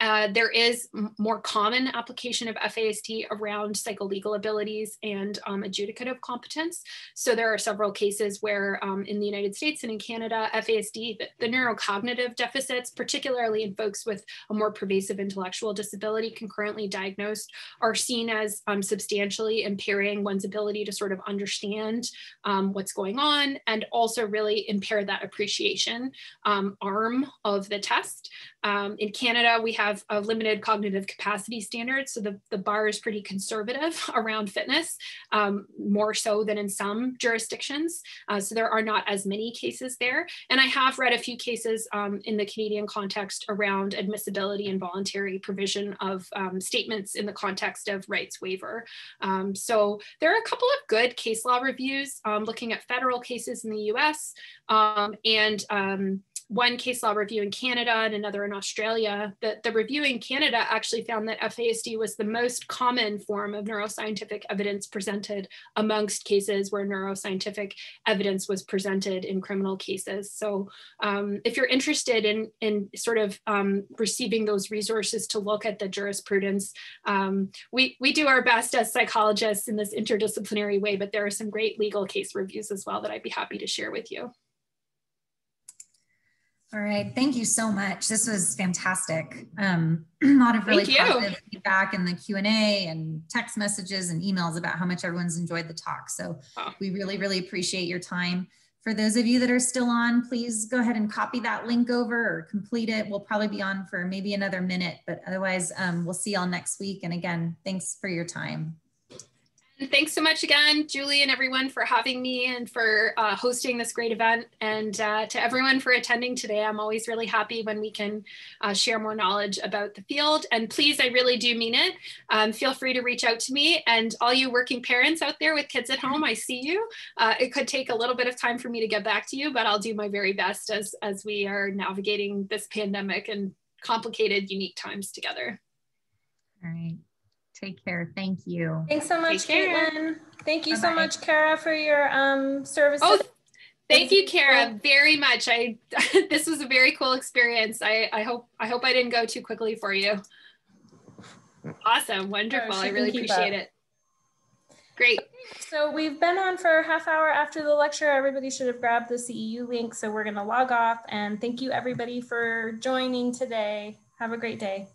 uh, there is more common application of FASD around psycholegal abilities and um, adjudicative competence. So there are several cases where um, in the United States and in Canada, FASD, the, the, neurocognitive deficits, particularly in folks with a more pervasive intellectual disability concurrently diagnosed, are seen as um, substantially impairing one's ability to sort of understand um, what's going on and also really impair that appreciation um, arm of the test. Um, in Canada, we have a limited cognitive capacity standard, so the, the bar is pretty conservative around fitness, um, more so than in some jurisdictions. Uh, so there are not as many cases there. And I have read a few cases um, in the Canadian context around admissibility and voluntary provision of um, statements in the context of rights waiver. Um, so there are a couple of good case law reviews um, looking at federal cases in the US and one case law review in Canada and another in Australia. The, the review in Canada actually found that FASD was the most common form of neuroscientific evidence presented amongst cases where neuroscientific evidence was presented in criminal cases. So um, if you're interested in, in sort of um, receiving those resources to look at the jurisprudence, um, we, we do our best as psychologists in this interdisciplinary way, but there are some great legal case reviews as well that I'd be happy to share with you. All right, thank you so much. This was fantastic. Um, a lot of really positive feedback in the Q and A and text messages and emails about how much everyone's enjoyed the talk. So oh. we really, really appreciate your time. For those of you that are still on, please go ahead and copy that link over or complete it. We'll probably be on for maybe another minute, but otherwise um, we'll see y'all next week. And again, thanks for your time. Thanks so much again, Julie and everyone for having me and for uh, hosting this great event. And uh, to everyone for attending today, I'm always really happy when we can uh, share more knowledge about the field. And please, I really do mean it. Um, feel free to reach out to me and all you working parents out there with kids at home, I see you. Uh, it could take a little bit of time for me to get back to you, but I'll do my very best as, as we are navigating this pandemic and complicated, unique times together. All right. Take care. Thank you. Thanks so much, Kaitlyn. Thank you Bye -bye. so much, Kara, for your um, services. Oh, thank you, Kara, very much. I this was a very cool experience. I, I hope I hope I didn't go too quickly for you. Awesome, wonderful. I really appreciate up. it. Great. So we've been on for a half hour after the lecture. Everybody should have grabbed the CEU link. So we're going to log off and thank you everybody for joining today. Have a great day.